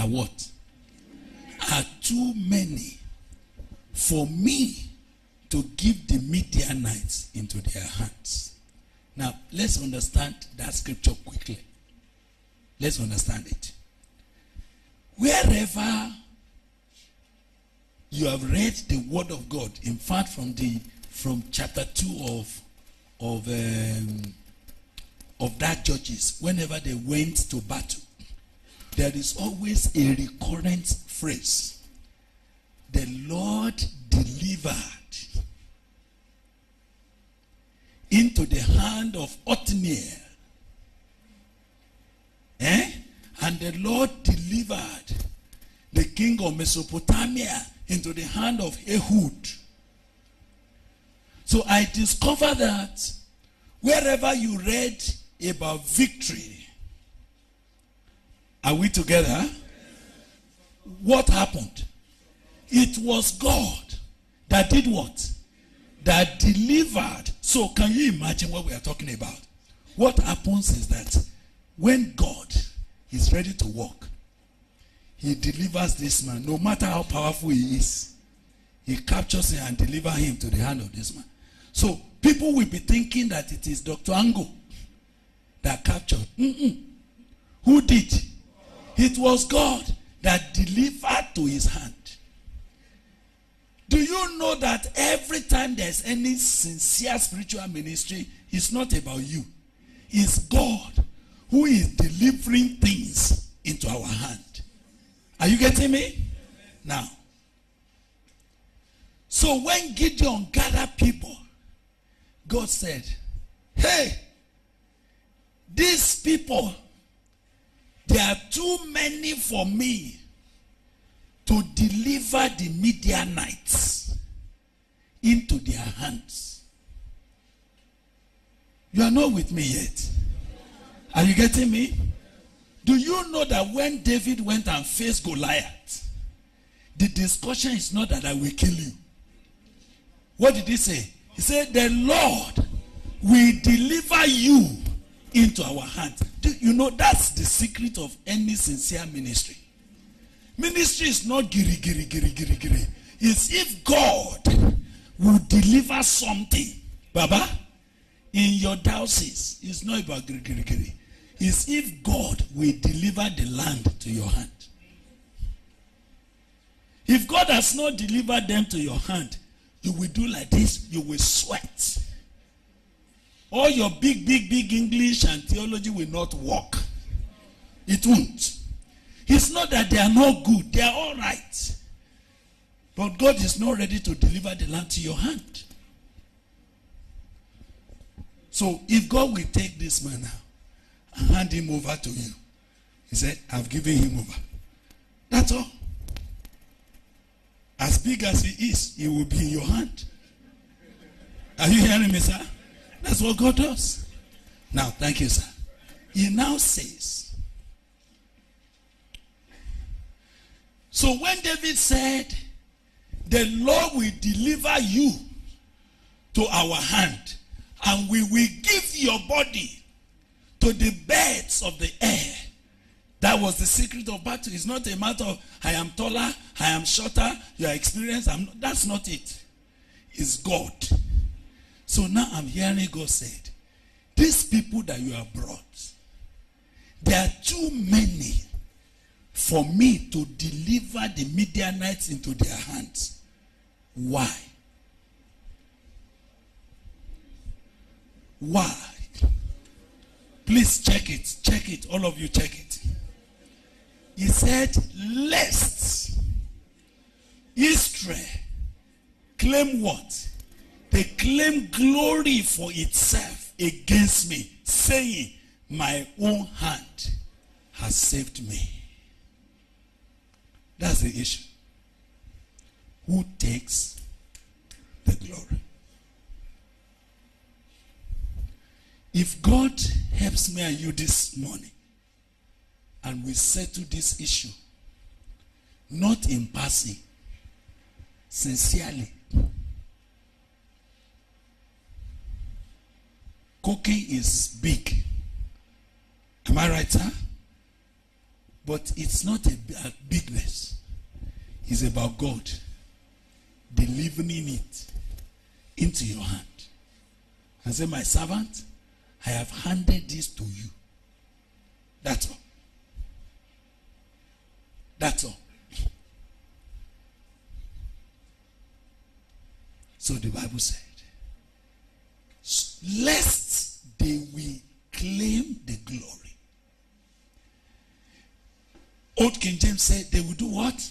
are what? Are too many for me to give the Midianites into their hands. Now, let's understand that scripture quickly. Let's understand it. Wherever you have read the word of God, in fact, from the from chapter two of of um, of that judges, whenever they went to battle, there is always a recurrent phrase: "The Lord delivered into the hand of Othniel. Eh? And the Lord delivered the king of Mesopotamia into the hand of Ehud. So I discovered that wherever you read about victory, are we together? What happened? It was God that did what? That delivered. So can you imagine what we are talking about? What happens is that when God is ready to work, he delivers this man, no matter how powerful he is. He captures him and delivers him to the hand of this man. So people will be thinking that it is Dr. Ango that captured. Mm-mm. Who did? It was God that delivered to his hand. Do you know that every time there's any sincere spiritual ministry, it's not about you. It's God who is delivering things into our hand. Are you getting me? Now. So when Gideon gathered people, God said, Hey, these people, there are too many for me to deliver the Midianites into their hands. You are not with me yet. Are you getting me? Do you know that when David went and faced Goliath, the discussion is not that I will kill you. What did he say? He said, The Lord will deliver you into our hands. You know that's the secret of any sincere ministry? Ministry is not giri giri giri giri giri. It's if God will deliver something, Baba, in your diocese. It's not about giri giri giri. It's if God will deliver the land to your hand. If God has not delivered them to your hand, you will do like this, you will sweat. All your big, big, big English and theology will not work. It won't. It's not that they are not good, they are all right. But God is not ready to deliver the land to your hand. So if God will take this man now and hand him over to you, he said, I've given him over. That's all. As big as he is, he will be in your hand. Are you hearing me, sir? That's what God does. Now, thank you, sir. He now says, So when David said, The Lord will deliver you to our hand, and we will give your body to the birds of the air. That was the secret of battle. It's not a matter of I am taller, I am shorter, you are experienced. I'm not, that's not it. It's God. So now I'm hearing God said, these people that you have brought, there are too many for me to deliver the Midianites into their hands. Why? Why? Please check it. Check it. All of you check it. He said, lest Israel claim what? They claim glory for itself against me, saying, My own hand has saved me. That's the issue. Who takes the glory? If God helps me and you this morning, and we settle this issue, not in passing, sincerely, cooking is big. Am I right, sir? But it's not a, a bigness. It's about God delivering it into your hand. And say, my servant, I have handed this to you. That's all. That's all. So the Bible said, lest they will claim the glory. Old King James said they will do what?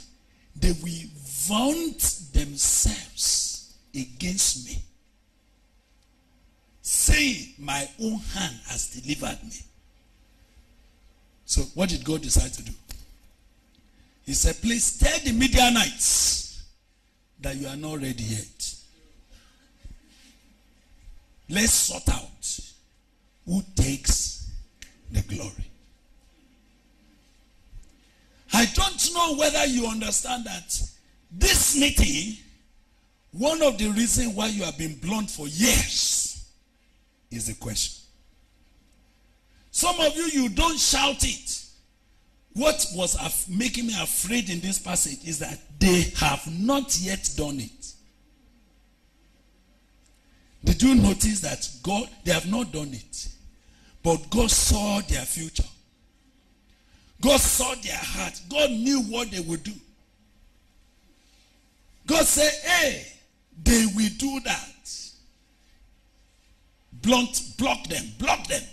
They will vaunt themselves against me. Say saying, My own hand has delivered me. So, what did God decide to do? He said, Please tell the Midianites that you are not ready yet. Let's sort out who takes the glory. I don't know whether you understand that this meeting, one of the reasons why you have been blunt for years is the question. Some of you, you don't shout it. What was making me afraid in this passage is that they have not yet done it. Did you notice that God, they have not done it, but God saw their future? God saw their heart. God knew what they would do. God said, hey, they will do that. Blunt, block them, block them.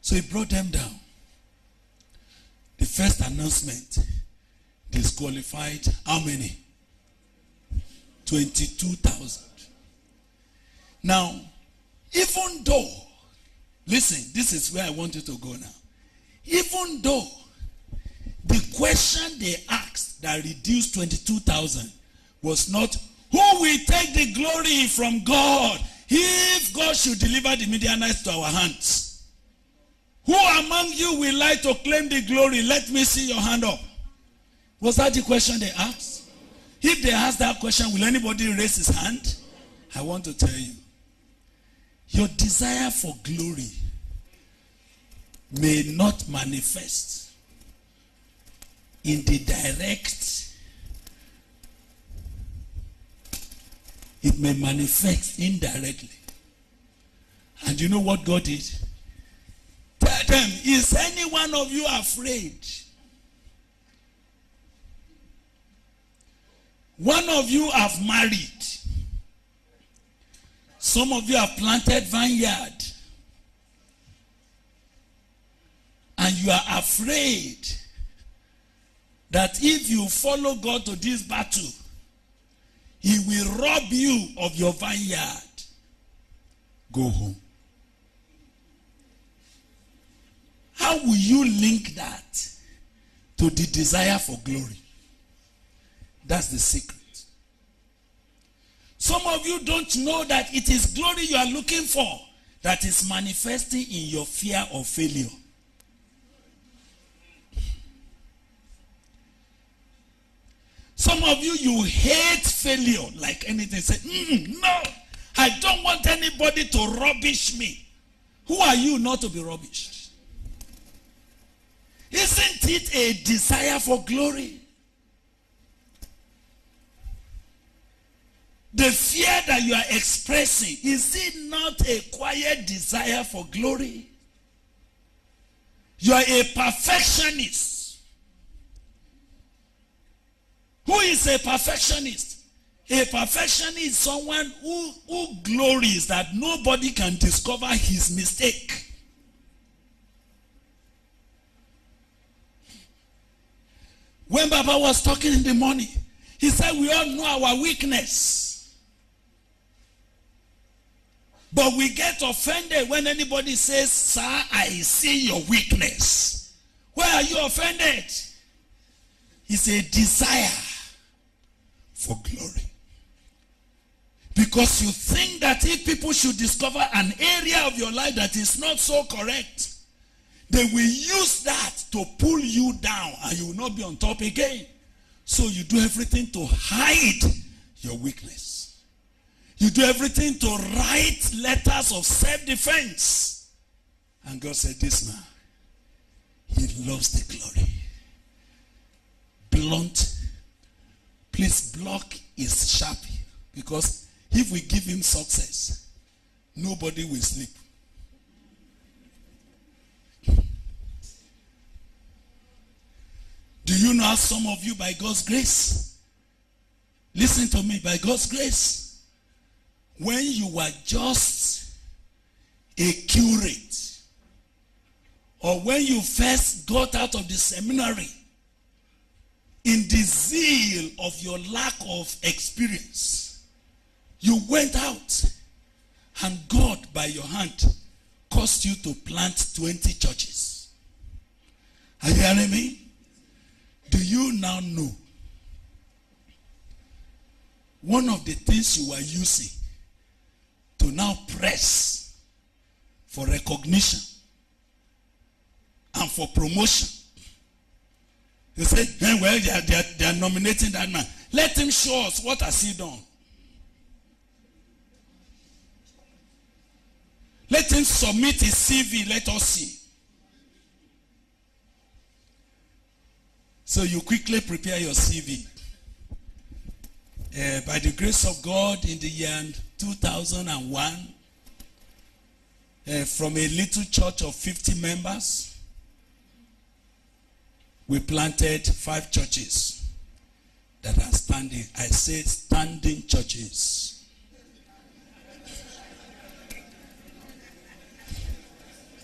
So he brought them down. The first announcement disqualified how many? 22,000. Now, even though, listen, this is where I want you to go now. Even though the question they asked that reduced 22,000 was not, who will take the glory from God if God should deliver the Midianites to our hands? Who among you will like to claim the glory? Let me see your hand up. Was that the question they asked? If they asked that question, will anybody raise his hand? I want to tell you, your desire for glory may not manifest in the direct. It may manifest indirectly. And you know what god did? Tell them is any one of you afraid? One of you have married some of you have planted vineyard and you are afraid that if you follow God to this battle, He will rob you of your vineyard. Go home. How will you link that to the desire for glory? That's the secret. Some of you don't know that it is glory you are looking for that is manifesting in your fear of failure. Some of you, you hate failure like anything. Say, mm, no, I don't want anybody to rubbish me. Who are you not to be rubbished? Isn't it a desire for glory? The fear that you are expressing, is it not a quiet desire for glory? You are a perfectionist. Who is a perfectionist? A perfectionist is someone who, who glories that nobody can discover his mistake. When Baba was talking in the morning, he said, We all know our weakness. But we get offended when anybody says, Sir, I see your weakness. Where are you offended? It's a desire for glory. Because you think that if people should discover an area of your life that is not so correct, they will use that to pull you down and you will not be on top again. So you do everything to hide your weakness. You do everything to write letters of self-defense. And God said, this man, he loves the glory. Blunt Please block his sharp because if we give him success, nobody will sleep. Do you know some of you, by God's grace, listen to me, by God's grace, when you were just a curate, or when you first got out of the seminary, in the zeal of your lack of experience, you went out And God, by your hand, caused you to plant 20 churches. Are you hearing me? Do you now know? One of the things you are using to now press for recognition and for promotion. You say, hey, well, they are, they, are, they are nominating that man. Let him show us what has he done. Let him submit his CV. Let us see. So you quickly prepare your CV. Uh, by the grace of God, in the year 2001, uh, from a little church of 50 members, we planted five churches that are standing. I said standing churches.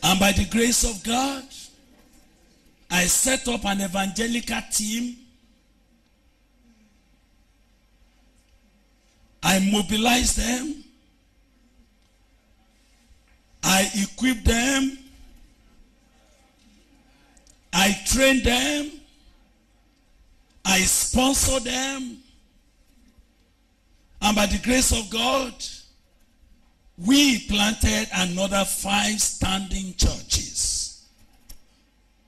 And by the grace of God, I set up an evangelical team. I mobilize them. I equip them. I train them. I sponsor them. And by the grace of God, we planted another five standing churches.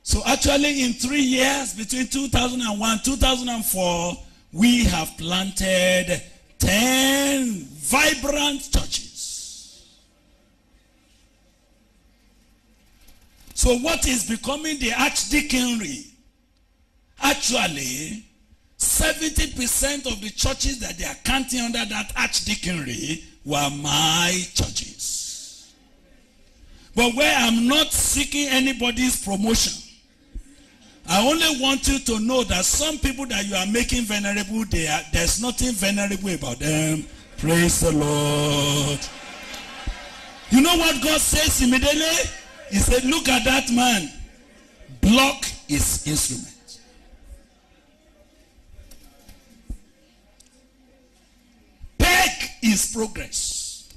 So actually in three years, between 2001 2004, we have planted 10 vibrant churches. So what is becoming the archdeaconry? Actually, 70% of the churches that they are counting under that archdeaconry were my churches. But where I'm not seeking anybody's promotion, I only want you to know that some people that you are making venerable, are, there's nothing venerable about them. Praise the Lord. You know what God says immediately? He said, look at that man. Block his instrument. Peg his progress.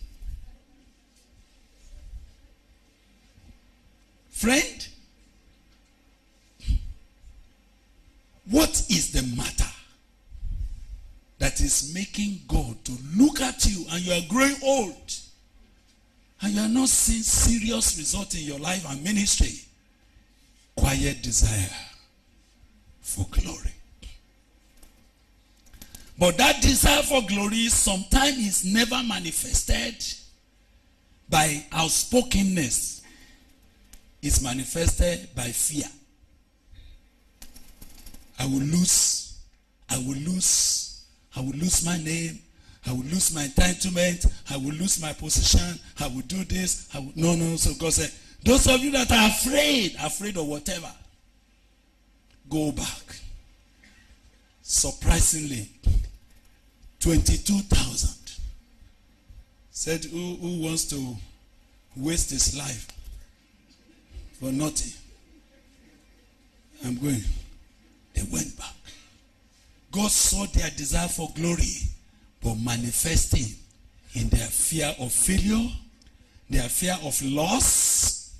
Friend, what is the matter that is making God to look at you and you are growing old and you are not seeing serious result in your life and ministry? Quiet desire for glory. But that desire for glory sometimes is never manifested by outspokenness. It's manifested by fear. I will lose. I will lose. I will lose my name. I will lose my entitlement. I will lose my position. I will do this. I will, no, no. So God said, those of you that are afraid, afraid of whatever, go back. Surprisingly, 22,000 said, who, who wants to waste his life for nothing? I'm going. They went back. God saw their desire for glory, but manifesting in their fear of failure, their fear of loss.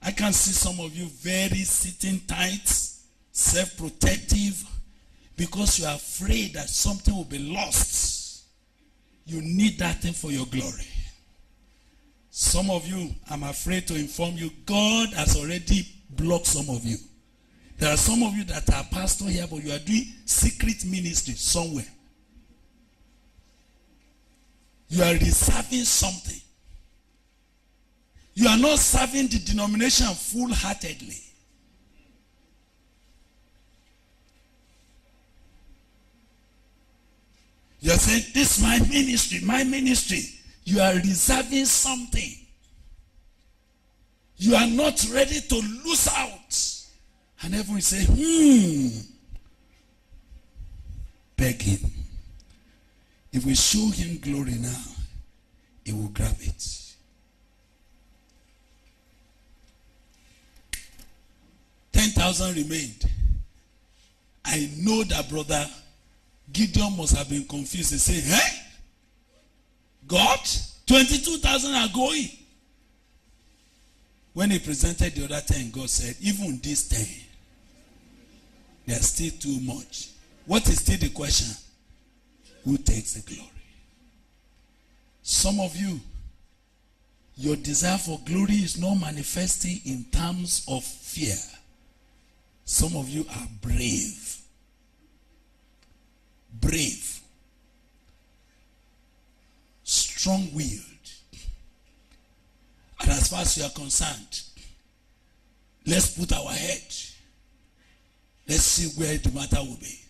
I can see some of you very sitting tight, self-protective, because you are afraid that something will be lost. You need that thing for your glory. Some of you, I'm afraid to inform you, God has already blocked some of you. There are some of you that are pastor here, but you are doing secret ministry somewhere. You are reserving something. You are not serving the denomination full-heartedly. You are saying, this is my ministry, my ministry. You are reserving something. You are not ready to lose out. And everyone say, hmm. Beg him. If we show him glory now, he will grab it. Ten thousand remained. I know that brother Gideon must have been confused. He said, Hey, God, 22,000 are going. When he presented the other 10, God said, even this 10, they are still too much. What is still the question? Who takes the glory? Some of you, your desire for glory is not manifesting in terms of fear. Some of you are brave. Brave. Strong willed. And as far as you are concerned, let's put our head. Let's see where the matter will be.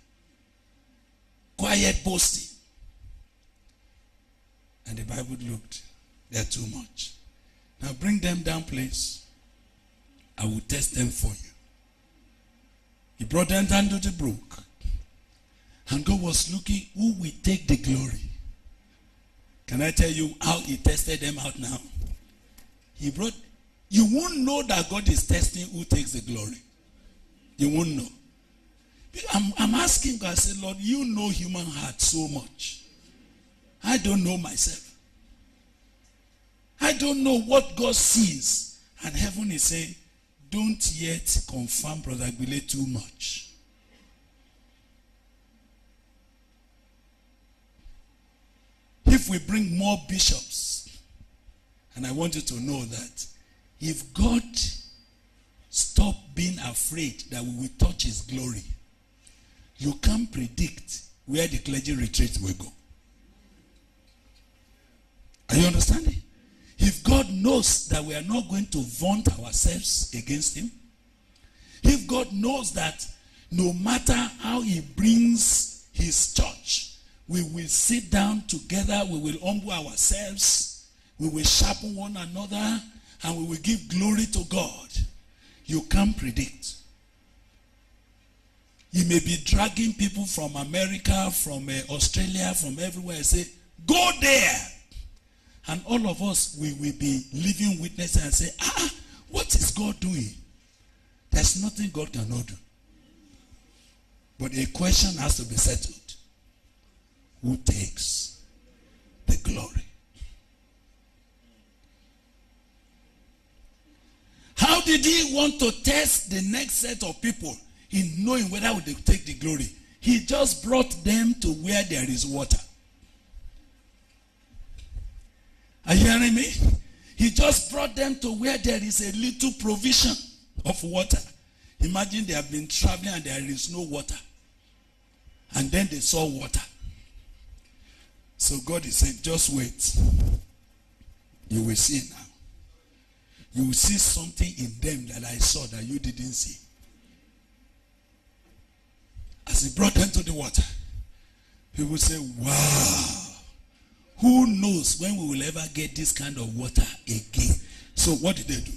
Quiet boasting. And the Bible looked. They're too much. Now bring them down, please. I will test them for you. He brought them down to the brook. And God was looking who will take the glory. Can I tell you how he tested them out now? He brought, you won't know that God is testing who takes the glory. You won't know. I'm, I'm asking God, I say, Lord, you know human heart so much. I don't know myself. I don't know what God sees. And heaven is saying, don't yet confirm Brother Gbile too much. If we bring more bishops, and I want you to know that if God stop being afraid that we will touch his glory, you can't predict where the clergy retreat will go. Are you understanding? If God knows that we are not going to vaunt ourselves against him, if God knows that no matter how he brings his church, we will sit down together, we will humble ourselves, we will sharpen one another, and we will give glory to God. You can't predict. You may be dragging people from America, from uh, Australia, from everywhere, and say, go there. And all of us, we will be living witnesses and say, ah, what is God doing? There's nothing God cannot do. But a question has to be settled. Who takes the glory? How did he want to test the next set of people in knowing whether they take the glory? He just brought them to where there is water. Are you hearing me? He just brought them to where there is a little provision of water. Imagine they have been traveling and there is no water. And then they saw water. So God is saying, just wait. You will see now. You will see something in them that I saw that you didn't see. As he brought them to the water, people say, wow. Who knows when we will ever get this kind of water again? So what did they do?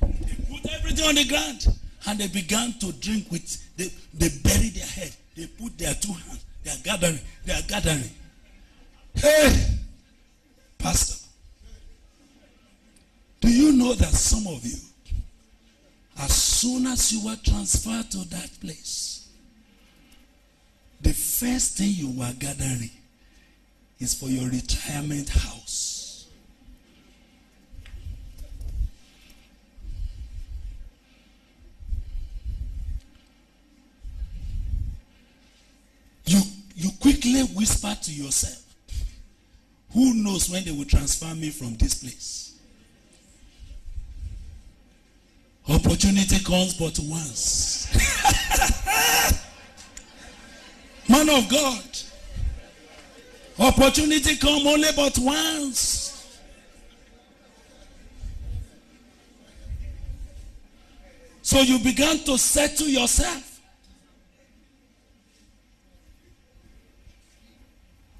They put everything on the ground and they began to drink with, they, they buried their head. They put their two hands, they are gathering, they are gathering. Hey, Pastor, do you know that some of you, as soon as you were transferred to that place, the first thing you were gathering is for your retirement house. You, you quickly whisper to yourself, who knows when they will transfer me from this place? Opportunity comes but once. Man of God. Opportunity come only but once. So you began to settle yourself.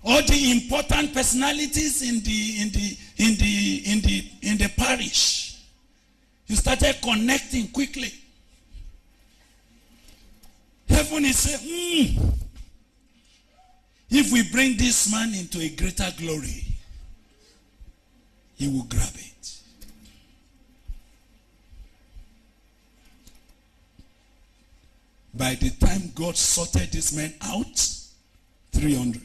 All the important personalities in the in the in the in the in the parish. You started connecting quickly. Heaven is saying, mm, if we bring this man into a greater glory, he will grab it. By the time God sorted this man out, 300.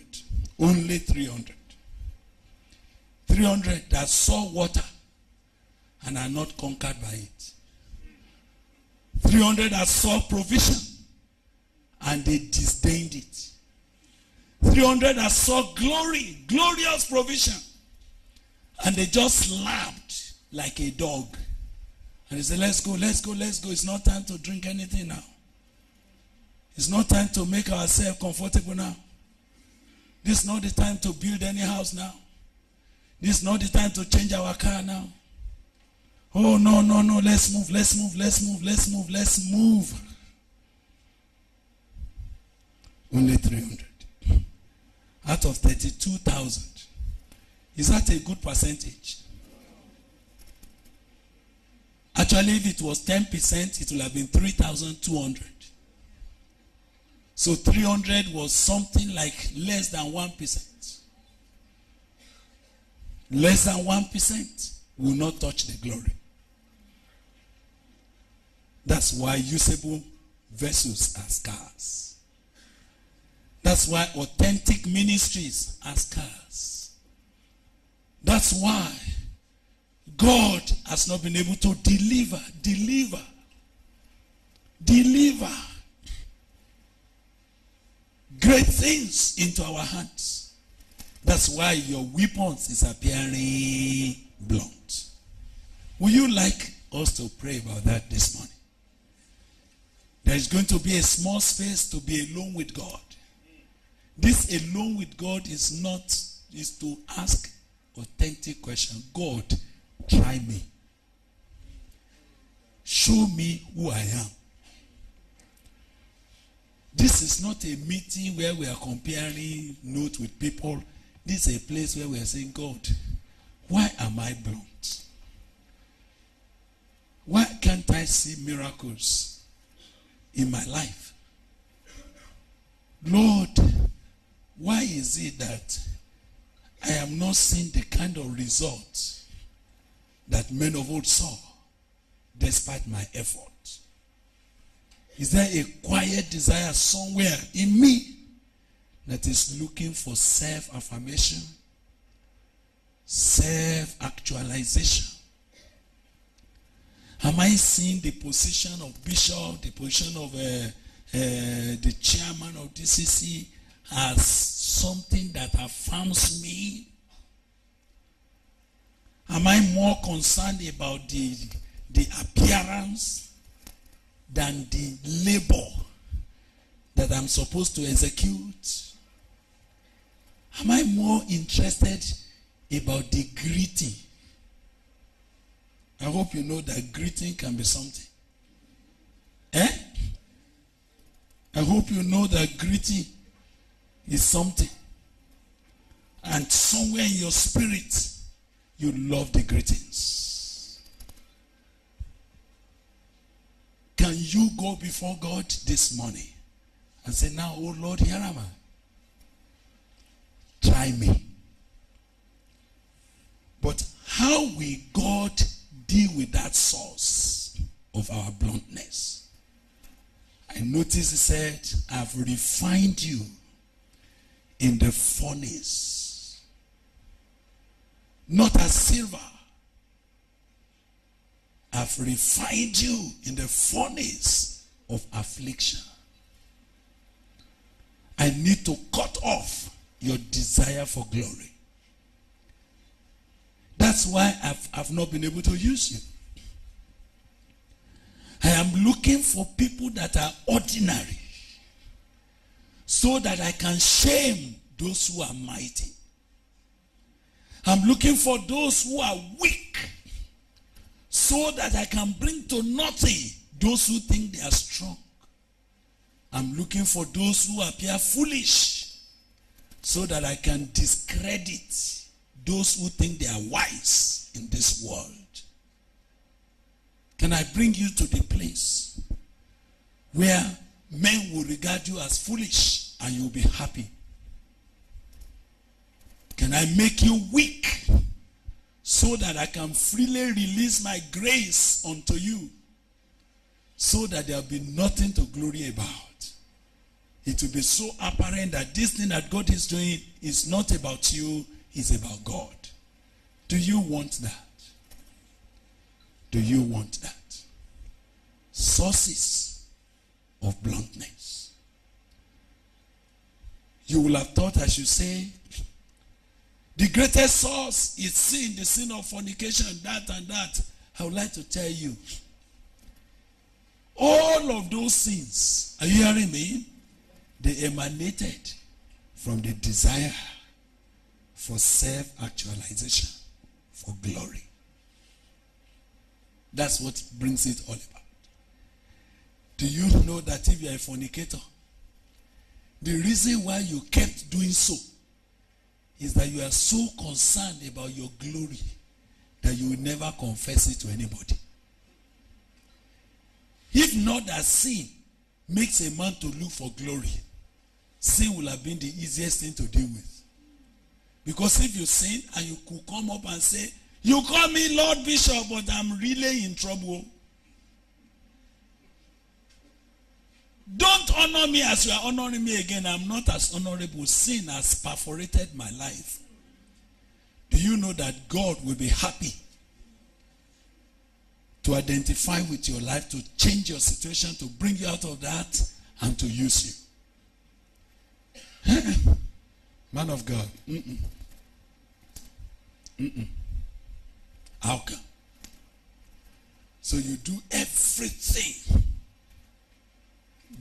Only 300. 300 that saw water and are not conquered by it. 300 that saw provision and they disdained it. 300 that saw glory, glorious provision, and they just laughed like a dog. And they said, Let's go, let's go, let's go. It's not time to drink anything now. It's not time to make ourselves comfortable now. This is not the time to build any house now. This is not the time to change our car now. Oh, no, no, no. Let's move, let's move, let's move, let's move, let's move. Only 300. Out of 32,000. Is that a good percentage? Actually, if it was 10%, it would have been 3,200. So 300 was something like less than 1%. Less than 1% will not touch the glory. That's why usable vessels are scarce. That's why authentic ministries are scarce. That's why God has not been able to deliver, deliver, deliver great things into our hands. That's why your weapons is appearing blunt. Would you like us to pray about that this morning? There is going to be a small space to be alone with God. This alone with God is not is to ask authentic question. God, try me. Show me who I am. This is not a meeting where we are comparing notes with people. This is a place where we are saying, God, why am I blunt? Why can't I see miracles in my life? Lord, why is it that I am not seeing the kind of results that men of old saw despite my effort? Is there a quiet desire somewhere in me that is looking for self affirmation, self actualization? Am I seeing the position of bishop, the position of uh, uh, the chairman of DCC as something that affirms me? Am I more concerned about the, the appearance than the labor that I'm supposed to execute? Am I more interested about the greeting? I hope you know that greeting can be something. Eh? I hope you know that greeting is something. And somewhere in your spirit, you love the greetings. Can you go before God this morning and say, Now, oh Lord, here am I. Try me. But how will God deal with that source of our bluntness? I noticed he said, I've refined you in the furnace, not as silver. I've refined you in the furnace of affliction. I need to cut off your desire for glory. That's why I've, I've not been able to use you. I am looking for people that are ordinary so that I can shame those who are mighty. I'm looking for those who are weak so that I can bring to nothing those who think they are strong. I'm looking for those who appear foolish so that I can discredit those who think they are wise in this world. Can I bring you to the place where men will regard you as foolish and you'll be happy? Can I make you weak so that I can freely release my grace unto you so that there'll be nothing to glory about? it will be so apparent that this thing that God is doing is not about you, it's about God. Do you want that? Do you want that? Sources of bluntness. You will have thought I should say the greatest source is sin, the sin of fornication, that and that. I would like to tell you all of those sins, are you hearing me? They emanated from the desire for self actualization, for glory. That's what brings it all about. Do you know that if you are a fornicator, the reason why you kept doing so is that you are so concerned about your glory that you will never confess it to anybody. If not that sin makes a man to look for glory, sin will have been the easiest thing to deal with. Because if you sin and you could come up and say, You call me Lord Bishop, but I'm really in trouble. Don't honor me as you are honoring me again. I'm not as honorable. Sin has perforated my life. Do you know that God will be happy to identify with your life, to change your situation, to bring you out of that, and to use you? *laughs* Man of God. Mm-mm. Mm-mm. How come? So you do everything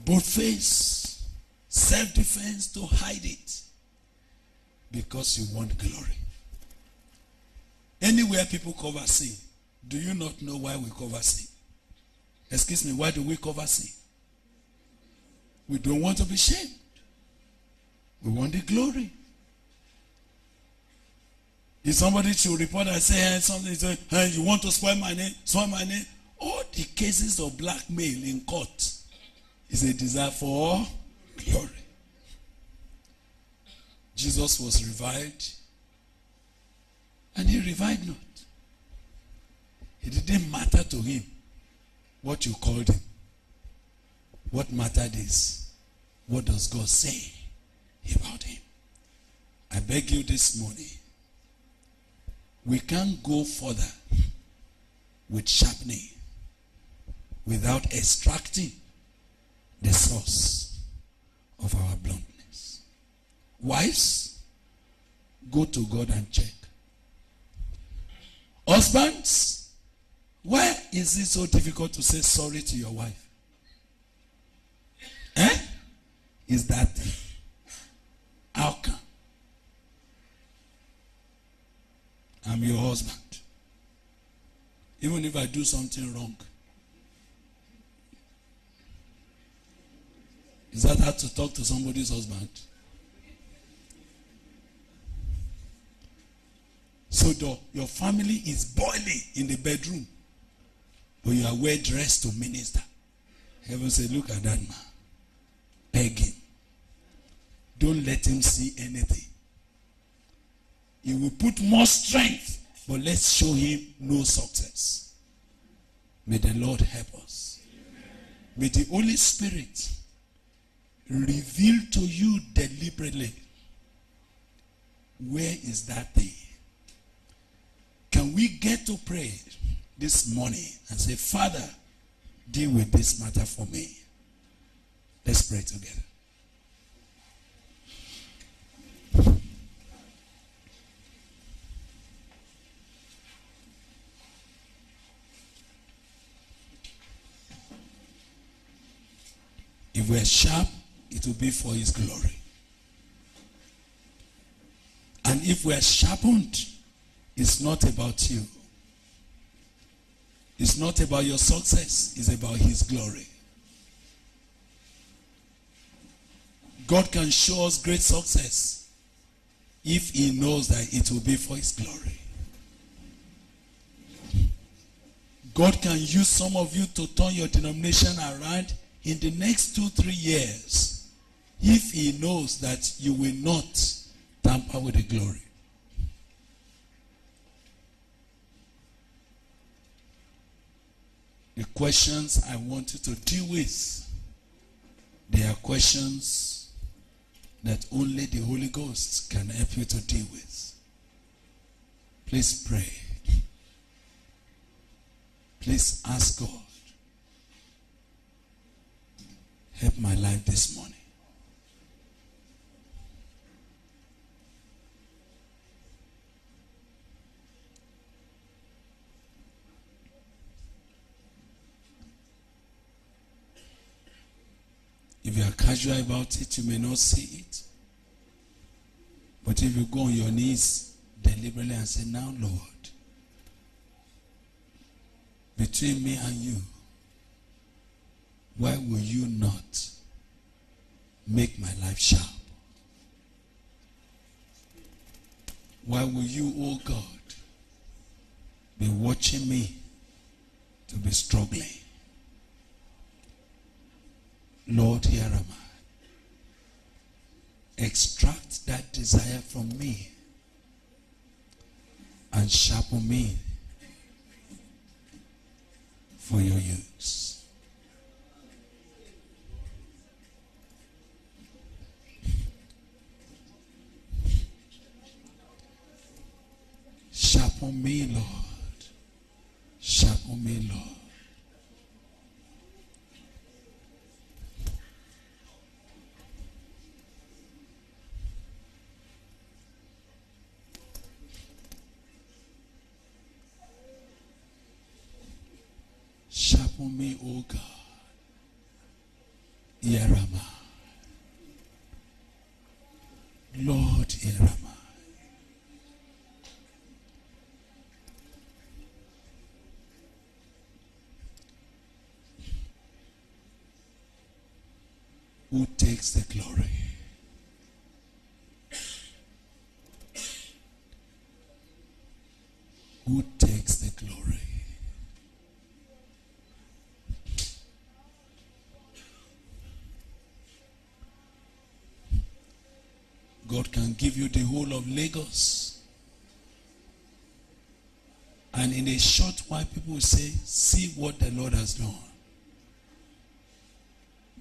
both face, self defense to hide it because you want glory. Anywhere people cover sin, do you not know why we cover sin? Excuse me, why do we cover sin? We don't want to be shamed. We want the glory. If somebody should report and say hey, something, say, hey, you want to spoil my name, spoil my name. All the cases of blackmail in court is a desire for glory. Jesus was revived, and he revived not. It didn't matter to him what you called him. What mattered is what does God say about him? I beg you this morning, we can't go further with sharpening without extracting the source of our bluntness. Wives, go to God and check. Husbands, why is it so difficult to say sorry to your wife? Eh? Is that how come? I'm your husband. Even if I do something wrong, Is that how to talk to somebody's husband? So the, your family is boiling in the bedroom, but you are well dressed to minister. Heaven said, Look at that man. Begging. Don't let him see anything. He will put more strength, but let's show him no success. May the Lord help us. May the Holy Spirit reveal to you deliberately. Where is that thing? Can we get to pray this morning and say, Father, deal with this matter for me? Let's pray together. If we're sharp, it will be for his glory. And if we are sharpened, it's not about you. It's not about your success, it's about his glory. God can show us great success if he knows that it will be for his glory. God can use some of you to turn your denomination around in the next two, three years if he knows that you will not tamper with the glory. The questions I want you to deal with they are questions that only the Holy Ghost can help you to deal with. Please pray. Please ask God. Help my life this morning. If you are casual about it, you may not see it. But if you go on your knees deliberately and say, Now, Lord, between me and you, why will you not make my life sharp? Why will you, oh God, be watching me to be struggling? Lord, here am I. Extract that desire from me and sharpen me for your use. Sharpen me, Lord. Sharpen me, Lord. Sharpen me, O God. Who takes the glory? Who takes the glory? God can give you the whole of Lagos. And in a short while, people will say, See what the Lord has done.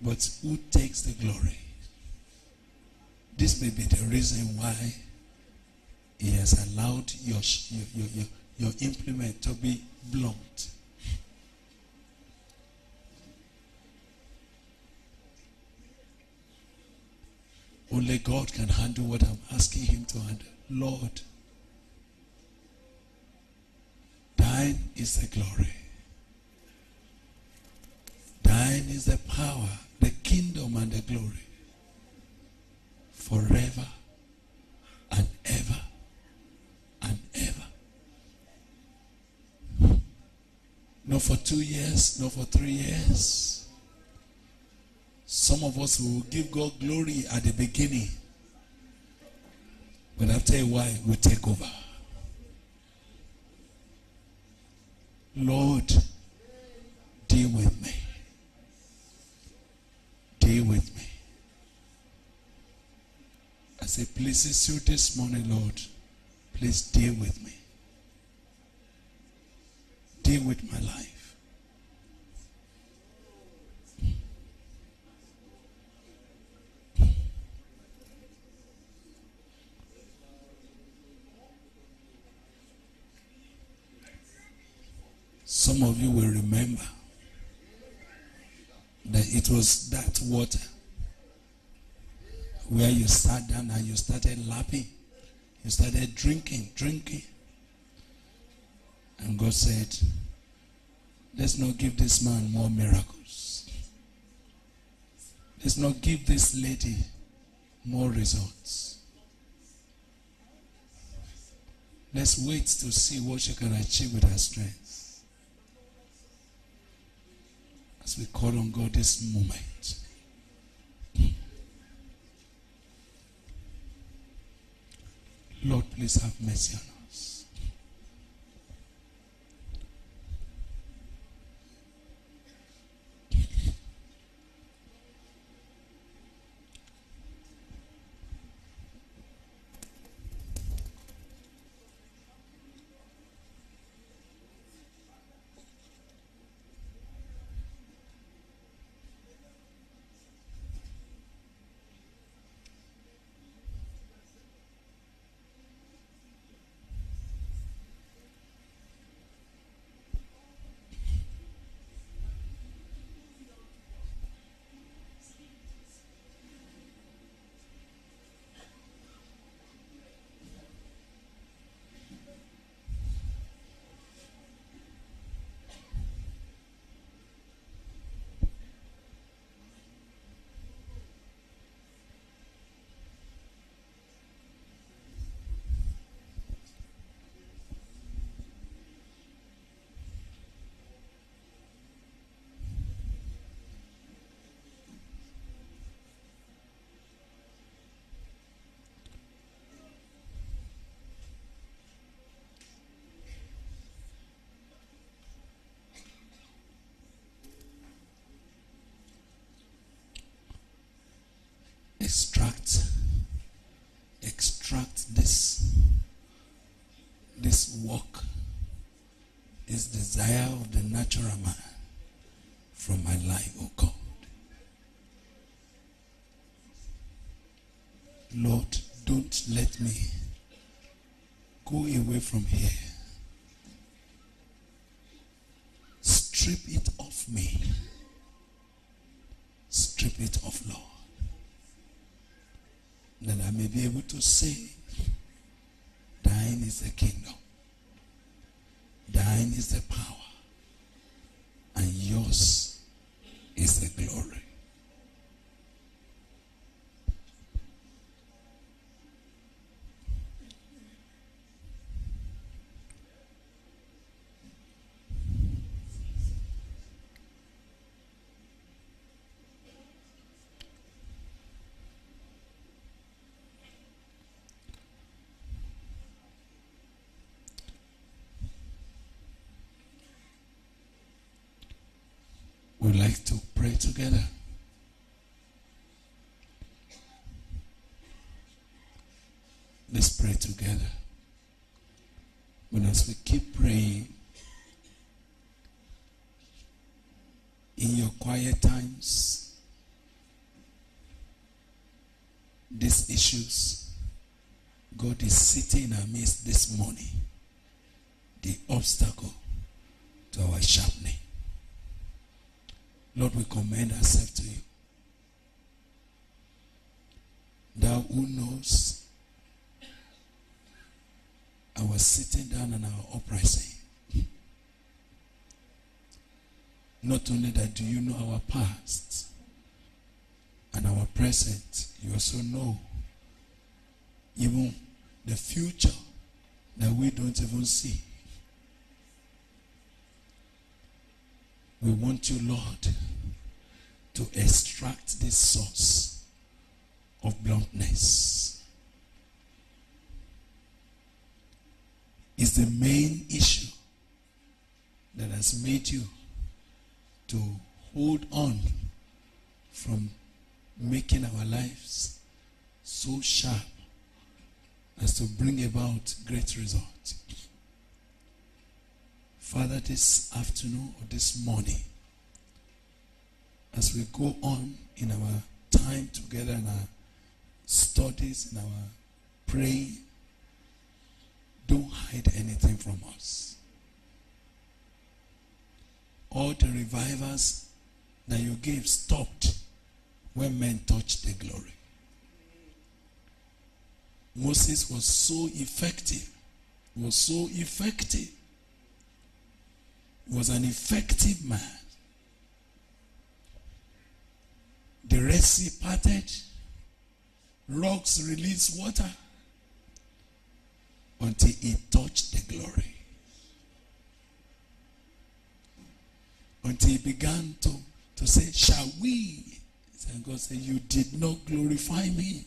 But who takes the glory? This may be the reason why He has allowed your, your, your, your implement to be blunt. Only God can handle what I'm asking Him to handle. Lord, thine is the glory. Thine is the power, the kingdom, and the glory forever and ever and ever. Not for two years, not for three years. Some of us will give God glory at the beginning, but after a while, we take over. Lord, deal with me. Deal with me. As it pleases you this morning, Lord, please deal with me. Deal with my life. Some of you will remember that it was that water where you sat down and you started lapping. You started drinking, drinking. And God said, Let's not give this man more miracles. Let's not give this lady more results. Let's wait to see what she can achieve with her strength. As we call on God this moment. Lord, please have mercy on us. Extract extract this this work this desire of the natural man from my life oh god. Lord don't let me go away from here to together. Let's pray together. But as we keep praying, in your quiet times, these issues, God is sitting amidst this morning. The obstacle to our sharpening. Lord, we commend ourselves to you. Thou who knows our sitting down and our uprising. Not only that, do you know our past and our present, you also know even the future that we don't even see. We want you, Lord, to extract this source of bluntness. Is the main issue that has made you to hold on from making our lives so sharp as to bring about great results. Father, this afternoon or this morning, as we go on in our time together in our studies, in our praying, don't hide anything from us. All the revivers that you gave stopped when men touched the glory. Moses was so effective, was so effective, was an effective man. The Red Sea parted, rocks released water until it touched the glory. Until he began to, to say, Shall we? And God said, You did not glorify me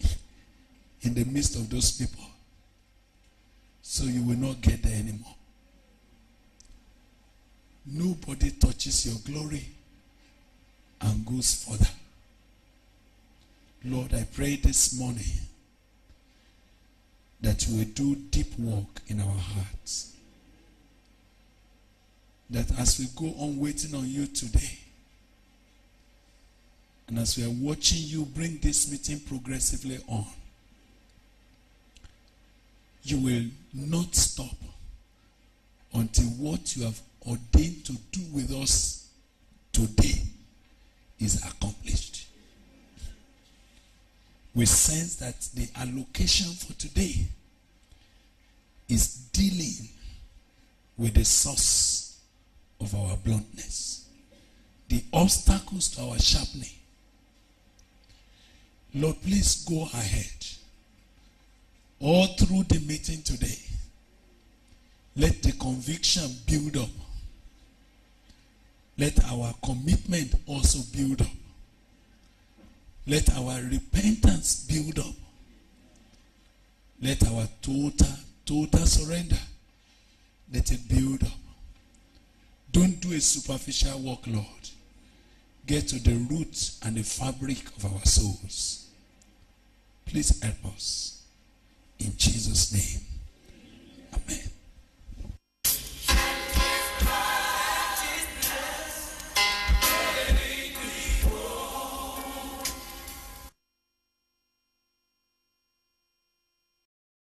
in the midst of those people. So you will not get there anymore. Nobody touches your glory and goes further. Lord, I pray this morning that you will do deep work in our hearts. That as we go on waiting on you today, and as we are watching you bring this meeting progressively on, you will not stop until what you have ordained to do with us today is accomplished. We sense that the allocation for today is dealing with the source of our bluntness, the obstacles to our sharpening. Lord, please go ahead all through the meeting today. Let the conviction build up. Let our commitment also build up. Let our repentance build up. Let our total, total surrender, let it build up. Don't do a superficial work, Lord. Get to the root and the fabric of our souls. Please help us. In Jesus' name. Amen.